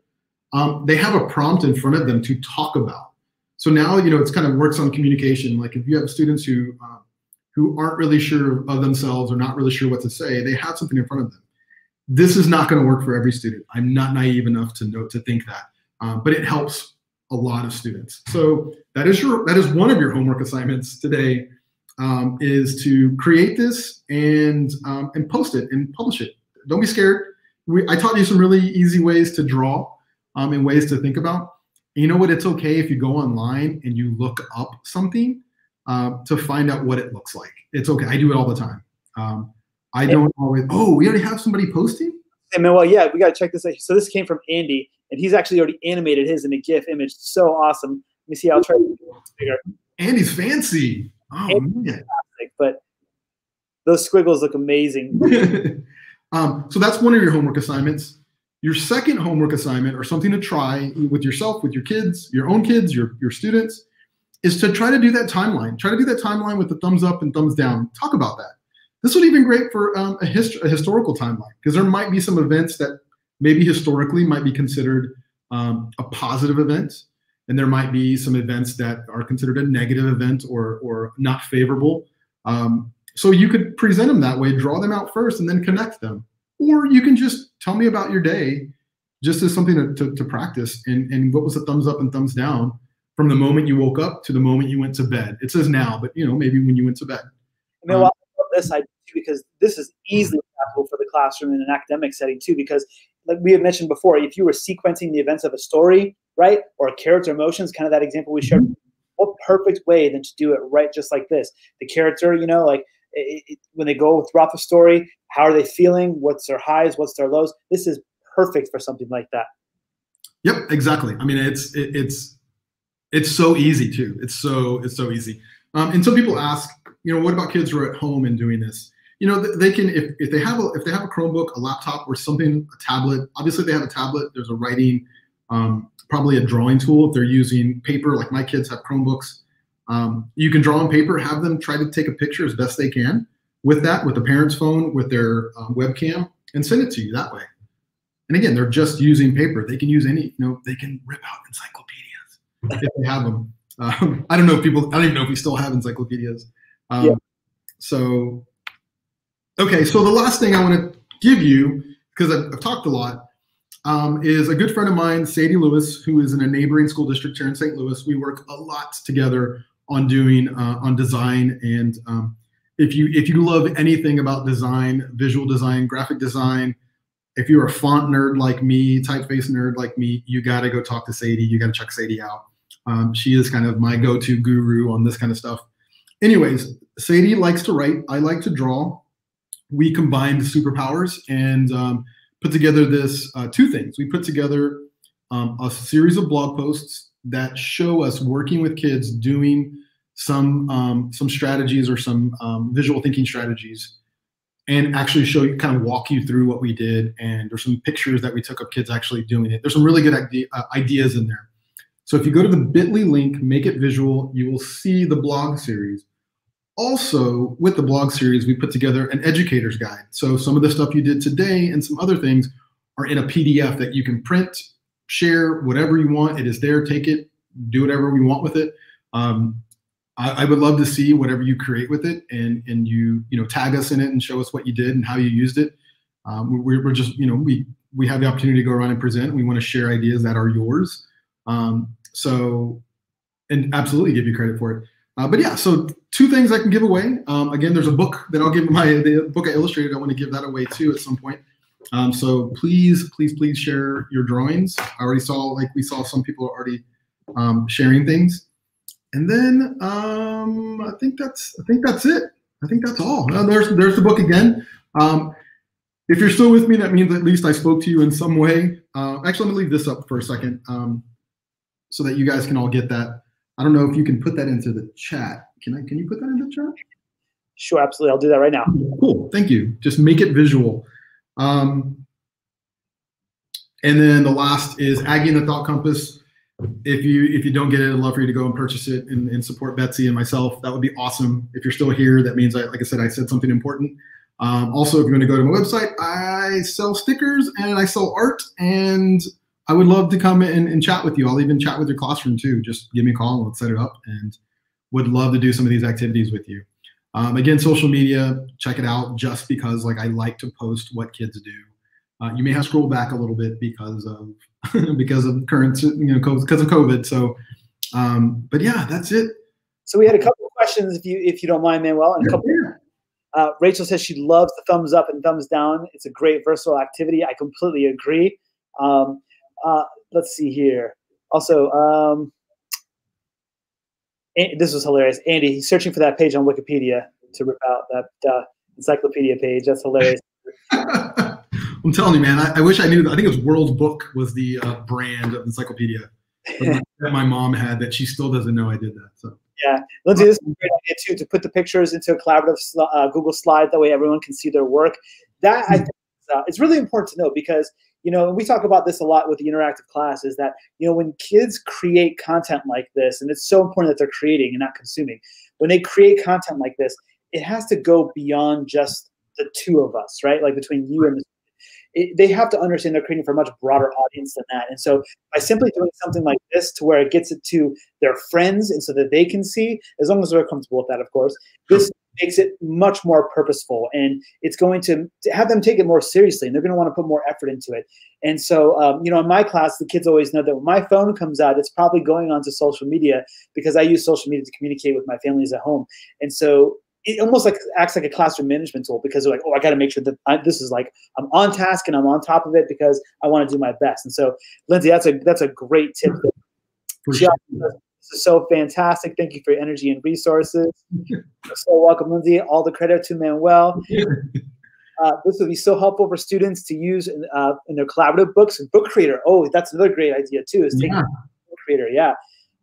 um, they have a prompt in front of them to talk about. So now you know it's kind of works on communication. Like if you have students who uh, who aren't really sure of themselves or not really sure what to say, they have something in front of them this is not going to work for every student. I'm not naive enough to know to think that, um, but it helps a lot of students. So that is your that is one of your homework assignments today um, is to create this and um, and post it and publish it. Don't be scared. We, I taught you some really easy ways to draw um, and ways to think about. you know what? It's okay if you go online and you look up something uh, to find out what it looks like. It's okay. I do it all the time. Um, I don't always. Oh, we already have somebody posting. And well, yeah, we got to check this out. So this came from Andy, and he's actually already animated his in a GIF image. So awesome. Let me see. I'll try to make it bigger. Andy's fancy. Oh. Fantastic, but those squiggles look amazing. um, so that's one of your homework assignments. Your second homework assignment, or something to try with yourself, with your kids, your own kids, your your students, is to try to do that timeline. Try to do that timeline with the thumbs up and thumbs down. Talk about that this would even great for um, a, hist- a, historical timeline because there might be some events that maybe historically might be considered um, a positive event, and there might be some events that are considered a negative event or or not favorable. Um, so you could present them that way, draw them out first, and then connect them. Or you can just tell me about your day, just as something to, to, to practice. And, and what was the thumbs up and thumbs down from the moment you woke up to the moment you went to bed. It says now, but you know maybe when you went to bed. Well, I love this idea because this is easily applicable for the classroom in an academic setting too. Because like we had mentioned before, if you were sequencing the events of a story, right, or character emotions, kind of that example we shared, mm-hmm. what perfect way than to do it right just like this? The character, you know, like it, it, when they go throughout the story, how are they feeling? What's their highs? What's their lows? This is perfect for something like that. Yep, exactly. I mean, it's it, it's it's so easy too. It's so it's so easy. Um, and some people ask, you know, what about kids who are at home and doing this? You know, they can if, if they have a if they have a Chromebook, a laptop, or something, a tablet. Obviously, they have a tablet. There's a writing, um, probably a drawing tool. If they're using paper, like my kids have Chromebooks, um, you can draw on paper. Have them try to take a picture as best they can with that, with the parent's phone, with their uh, webcam, and send it to you that way. And again, they're just using paper. They can use any, you know, they can rip out encyclopedias if they have them. Um, I don't know if people, I don't even know if we still have encyclopedias. Um, yeah. So, okay. So the last thing I want to give you, because I've, I've, talked a lot, um, is a good friend of mine, Sadie Lewis, who is in a neighboring school district here in St. Louis. We work a lot together on doing uh, on design and um, if you if you love anything about design, visual design, graphic design, if you're a font nerd like me, typeface nerd like me, you got to go talk to Sadie. You got to check Sadie out. Um, she is kind of my go-to guru on this kind of stuff. Anyways, Sadie likes to write. I like to draw. We combined superpowers and um, put together this uh, two things. We put together um, a series of blog posts that show us working with kids doing some um, some strategies or some um, visual thinking strategies and actually show you kind of walk you through what we did and there's some pictures that we took of kids actually doing it. There's some really good idea, uh, ideas in there. So if you go to the bit.ly link make it visual you will see the blog series also with the blog series we put together an educator's guide so some of the stuff you did today and some other things are in a pdf that you can print share whatever you want it is there take it do whatever we want with it um, I, I, would love to see whatever you create with it and and you you know tag us in it and show us what you did and how you used it. Um, we're, we're just you know we we have the opportunity to go around and present. We want to share ideas that are yours. Um, so and absolutely give you credit for it. Uh, but yeah, so two things I can give away. Um, again, there's a book that I'll give my the book I illustrated. I want to give that away too at some point. Um, so please, please, please share your drawings. I already saw like we saw some people already um, sharing things. And then um, I think that's I think that's it. I think that's all. There's there's the book again. Um, if you're still with me, that means at least I spoke to you in some way. Uh, actually, let me leave this up for a second um, so that you guys can all get that. I don't know if you can put that into the chat. Can I? Can you put that in the chat? Sure, absolutely. I'll do that right now. Cool. Thank you. Just make it visual. Um, and then the last is Aggie and the Thought Compass if you if you don't get it, I'd love for you to go and purchase it and, and, support Betsy and myself. That would be awesome. If you're still here, that means I, like I said, I said something important. Um, also, if you're going to go to my website, I sell stickers and I sell art, and I would love to come in and chat with you. I'll even chat with your classroom too. Just give me a call and let's set it up, and would love to do some of these activities with you. Um, again, social media, check it out. Just because like I like to post what kids do. Uh, you may have to scroll back a little bit because of because of current, you know, because of COVID. So, um, but yeah, that's it. So we had a couple of questions, if you if you don't mind, Manuel. And a couple. Yeah. Uh, Rachel says she loves the thumbs up and thumbs down. It's a great versatile activity. I completely agree. Um, uh, let's see here. Also, um, this was hilarious. Andy, he's searching for that page on Wikipedia to rip out that uh, encyclopedia page. That's hilarious. I'm telling you, man. I, I, wish I knew. I think it was World Book was the uh, brand of encyclopedia that my mom had that she still doesn't know I did that. So. Yeah, Lindsay, this is a great idea too to put the pictures into a collaborative uh, Google slide. That way, everyone can see their work. That I think uh, it's really important to know because you know we talk about this a lot with the interactive class. Is that you know when kids create content like this, and it's so important that they're creating and not consuming. When they create content like this, it has to go beyond just the two of us, right? Like between you and the it, they have to understand they're creating for a much broader audience than that. And so by simply doing something like this to where it gets it to their friends and so that they can see, as long as they're comfortable with that, of course, this makes it much more purposeful and it's going to, to have them take it more seriously and they're going to want to put more effort into it and so um, you know in my class the kids always know that when my phone comes out it's probably going onto social media because i use social media to communicate with my families at home and so it almost like acts like a classroom management tool because they're like, oh, I got to make sure that I, this is like I'm on task and I'm on top of it because I want to do my best. And so, Lindsay, that's a that's a great tip. Sure. This is so fantastic. Thank you for your energy and resources. so welcome, Lindsay. All the credit to Manuel. Uh, this would be so helpful for students to use in, uh, in their collaborative books and book creator. Oh, that's another great idea too. Is taking yeah. book creator. Yeah,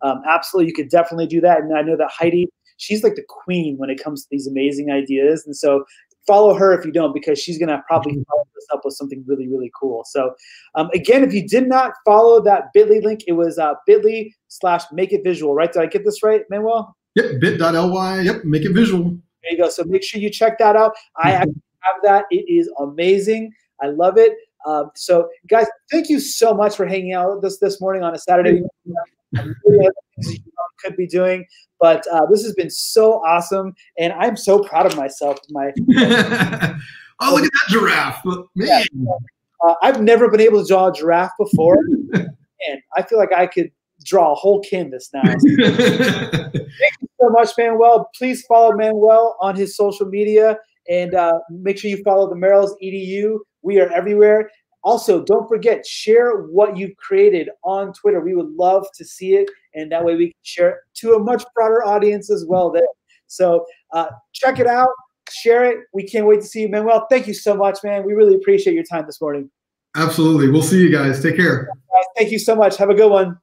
um, absolutely. You could definitely do that. And I know that Heidi, she's like the queen when it comes to these amazing ideas. And so follow her if you don't, because she's going to probably mm-hmm. follow us up with something really, really cool. So, um, again, if you did not follow that Bitly link, it was uh, Bitly slash Make It Visual, right? Did I get this right, Manuel? Yep, bit.ly. Yep, Make It Visual. There you go. So make sure you check that out. I mm-hmm. actually have that. It is amazing. I love it. Um, so, guys, thank you so much for hanging out with us this morning on a Saturday. Could be doing. But uh, this has been so awesome, and I'm so proud of myself. My oh, look at that giraffe, man! Uh, I've never been able to draw a giraffe before, and I feel like I could draw a whole canvas now. Thank you so much, Manuel. Please follow Manuel on his social media, and uh, make sure you follow the Merrill's EDU. We are everywhere. Also, don't forget, share what you've created on Twitter. We would love to see it, and that way we can share it to a much broader audience as well. There. So uh, check it out, share it. We can't wait to see you, Manuel. Thank you so much, man. We really appreciate your time this morning. Absolutely. We'll see you guys. Take care. Thank you so much. Have a good one.